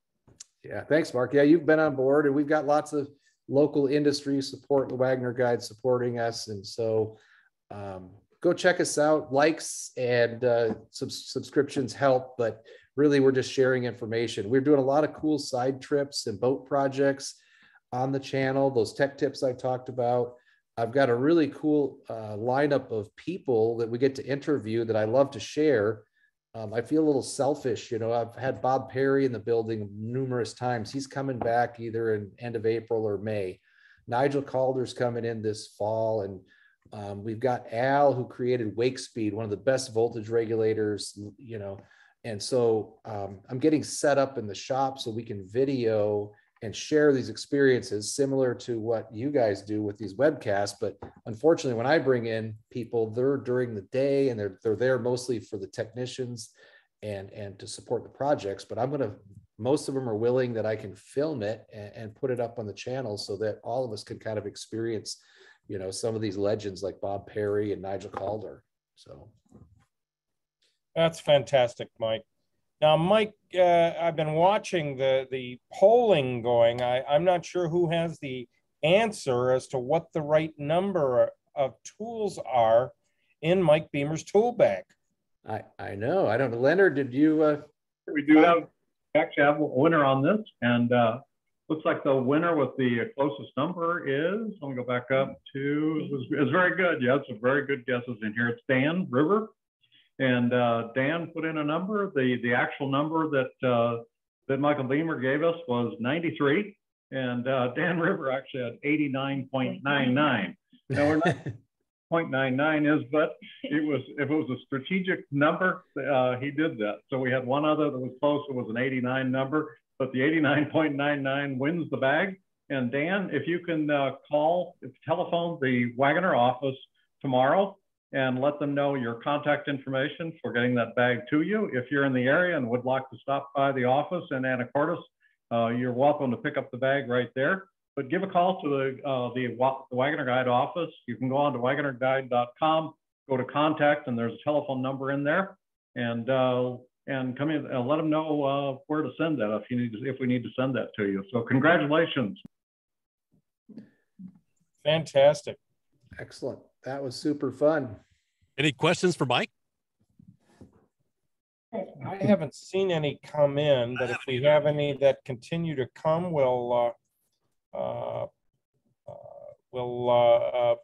Yeah, thanks, Mark. Yeah, you've been on board, and we've got lots of local industry support, the Waggoner Guide supporting us, and so um, go check us out. Likes and uh, sub- subscriptions help, but really we're just sharing information. We're doing a lot of cool side trips and boat projects on the channel. Those tech tips I talked about I've got a really cool uh, lineup of people that we get to interview that I love to share. Um, I feel a little selfish, you know. I've had Bob Perry in the building numerous times. He's coming back either in end of April or May. Nigel Calder's coming in this fall, and um, we've got Al who created Wakespeed, one of the best voltage regulators, you know. And so um, I'm getting set up in the shop so we can video and share these experiences similar to what you guys do with these webcasts but unfortunately when i bring in people they're during the day and they're they're there mostly for the technicians and and to support the projects but i'm going to most of them are willing that i can film it and, and put it up on the channel so that all of us can kind of experience you know some of these legends like bob perry and nigel calder so. That's fantastic mike now, Mike, uh, I've been watching the the polling going. I, I'm not sure who has the answer as to what the right number of tools are in Mike Beemer's tool bag. I, I know. I don't know. Leonard, did you? Uh, we do have actually have a winner on this, and uh, looks like the winner with the closest number is. Let me go back up to. It was, it was very good. Yes, yeah, very good guesses in here. It's Dan River and uh, Dan put in a number. The the actual number that uh, that Michael Beemer gave us was 93, and uh, Dan (laughs) River actually had 89.99. Now we're not (laughs) 0.99 is, but it was if it was a strategic number, uh, he did that. So we had one other that was close. It was an 89 number, but the 89.99 wins the bag. And Dan, if you can uh, call, telephone the Waggoner office tomorrow and let them know your contact information for getting that bag to you. If you're in the area and would like to stop by the office in Anacortes, uh, you're welcome to pick up the bag right there. But give a call to the, uh, the, the Waggoner Guide office. You can go on to waggonerguide.com, go to contact, and there's a telephone number in there. And, uh, and come in and uh, let them know uh, where to send that if you need to, if we need to send that to you. So congratulations. Fantastic. Excellent. That was super fun. Any questions for Mike? I haven't seen any come in, but if we have any that continue to come, we'll uh, uh, uh, we'll uh, uh,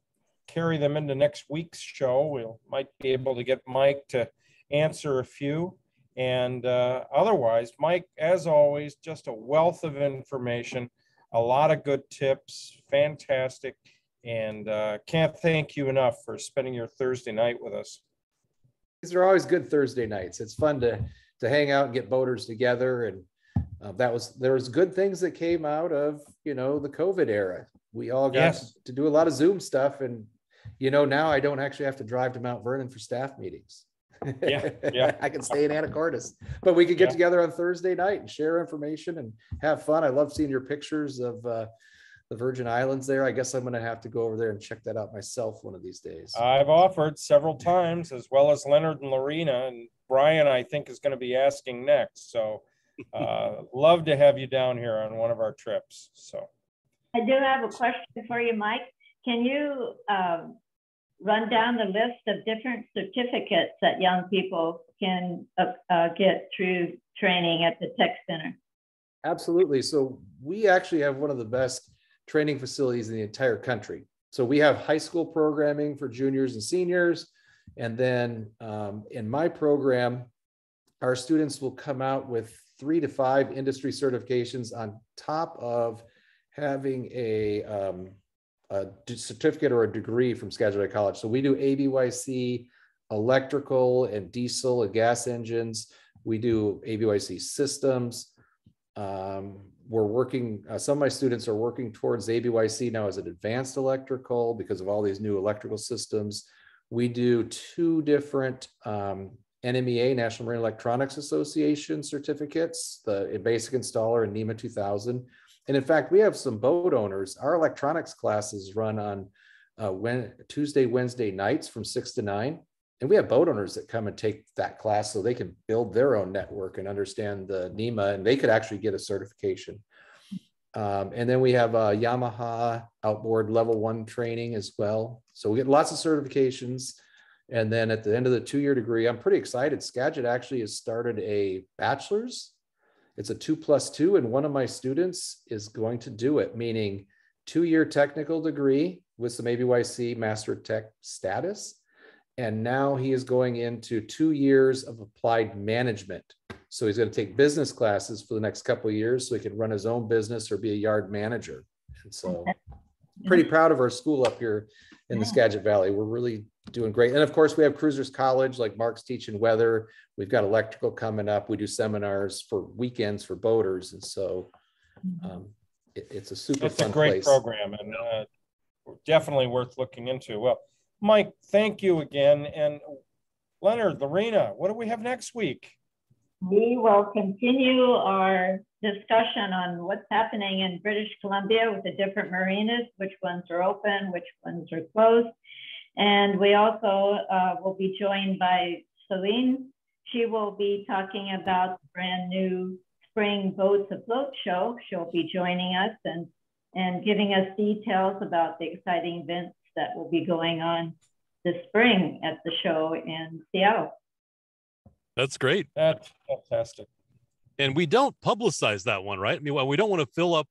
carry them into next week's show. We will might be able to get Mike to answer a few. And uh, otherwise, Mike, as always, just a wealth of information, a lot of good tips, fantastic and uh, can't thank you enough for spending your Thursday night with us. These are always good Thursday nights. It's fun to to hang out and get boaters together, and uh, that was there was good things that came out of you know the COVID era. We all got yes. to, do a lot of Zoom stuff, and you know now I don't actually have to drive to Mount Vernon for staff meetings. yeah, yeah. (laughs) I can stay in Anacortes, but we could get yeah. together on Thursday night and share information and have fun. I love seeing your pictures of uh, the Virgin Islands there. I guess I'm going to have to go over there and check that out myself one of these days. I've offered several times, as well as Leonard and Lorena, and Brian, I think, is going to be asking next. So, (laughs) uh, love to have you down here on one of our trips. So, I do have a question for you, Mike. Can you um, run down the list of different certificates that young people can uh, uh, get through training at the Tech Center? Absolutely. So we actually have one of the best training facilities in the entire country. So we have high school programming for juniors and seniors. And then um, in my program, our students will come out with three to five industry certifications on top of having a, um, a certificate or a degree from Skagit College. So we do ABYC, electrical and diesel and gas engines. We do ABYC systems. Um, we're working, uh, some of my students are working towards ABYC now as an advanced electrical because of all these new electrical systems. We do two different um, NMEA, National Marine Electronics Association certificates, the basic installer and NMEA 2000. And in fact, we have some boat owners. Our electronics classes run on uh, when, Tuesday, Wednesday nights from six to nine. And we have boat owners that come and take that class so they can build their own network and understand the NMEA, and they could actually get a certification. Um, and then we have uh, Yamaha outboard level one training as well. So we get lots of certifications. And then at the end of the two year degree, I'm pretty excited. Skagit actually has started a bachelor's. It's a two plus two, and one of my students is going to do it, meaning two year technical degree with some ABYC Master Tech status and now he is going into two years of applied management. So he's going to take business classes for the next couple of years so he can run his own business or be a yard manager. And so pretty proud of our school up here in the Skagit Valley. We're really doing great. And of course, we have Cruisers College, like Mark's teaching weather. We've got electrical coming up. We do seminars for weekends for boaters. And so um, it, it's a super it's fun a great place. program and uh, definitely worth looking into. Well, Mike, thank you again. And Leonard, Lorena, what do we have next week? We will continue our discussion on what's happening in British Columbia with the different marinas, which ones are open, which ones are closed. And we also uh, will be joined by Celine. She will be talking about the brand new Spring Boats Afloat show. She'll be joining us and, and giving us details about the exciting events that will be going on this spring at the show in Seattle. That's great. That's fantastic. And we don't publicize that one, right? I mean, well, we don't want to fill up,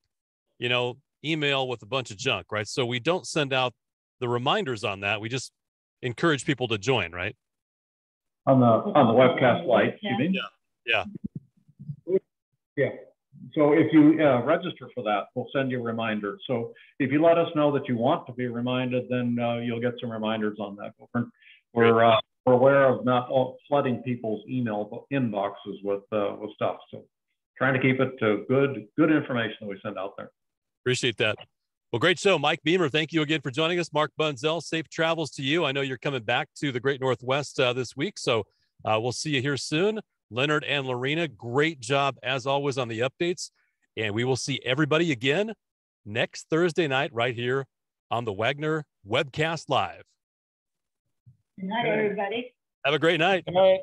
you know, email with a bunch of junk, right? So we don't send out the reminders on that. We just encourage people to join, right? On the on the webcast light, you mean? Yeah. Yeah. Yeah. So if you uh, register for that, we'll send you a reminder. So if you let us know that you want to be reminded, then uh, you'll get some reminders on that. We're, we're, uh, we're aware of not flooding people's email inboxes with uh, with stuff. So trying to keep it to good good information that we send out there. Appreciate that. Well, great show, Mike Beemer. Thank you again for joining us. Mark Bunzel, safe travels to you. I know you're coming back to the Great Northwest uh, this week, so uh, we'll see you here soon. Leonard and Lorena, great job as always on the updates. And we will see everybody again next Thursday night right here on the Waggoner Webcast Live. Good night, everybody. Have a great night. Good night.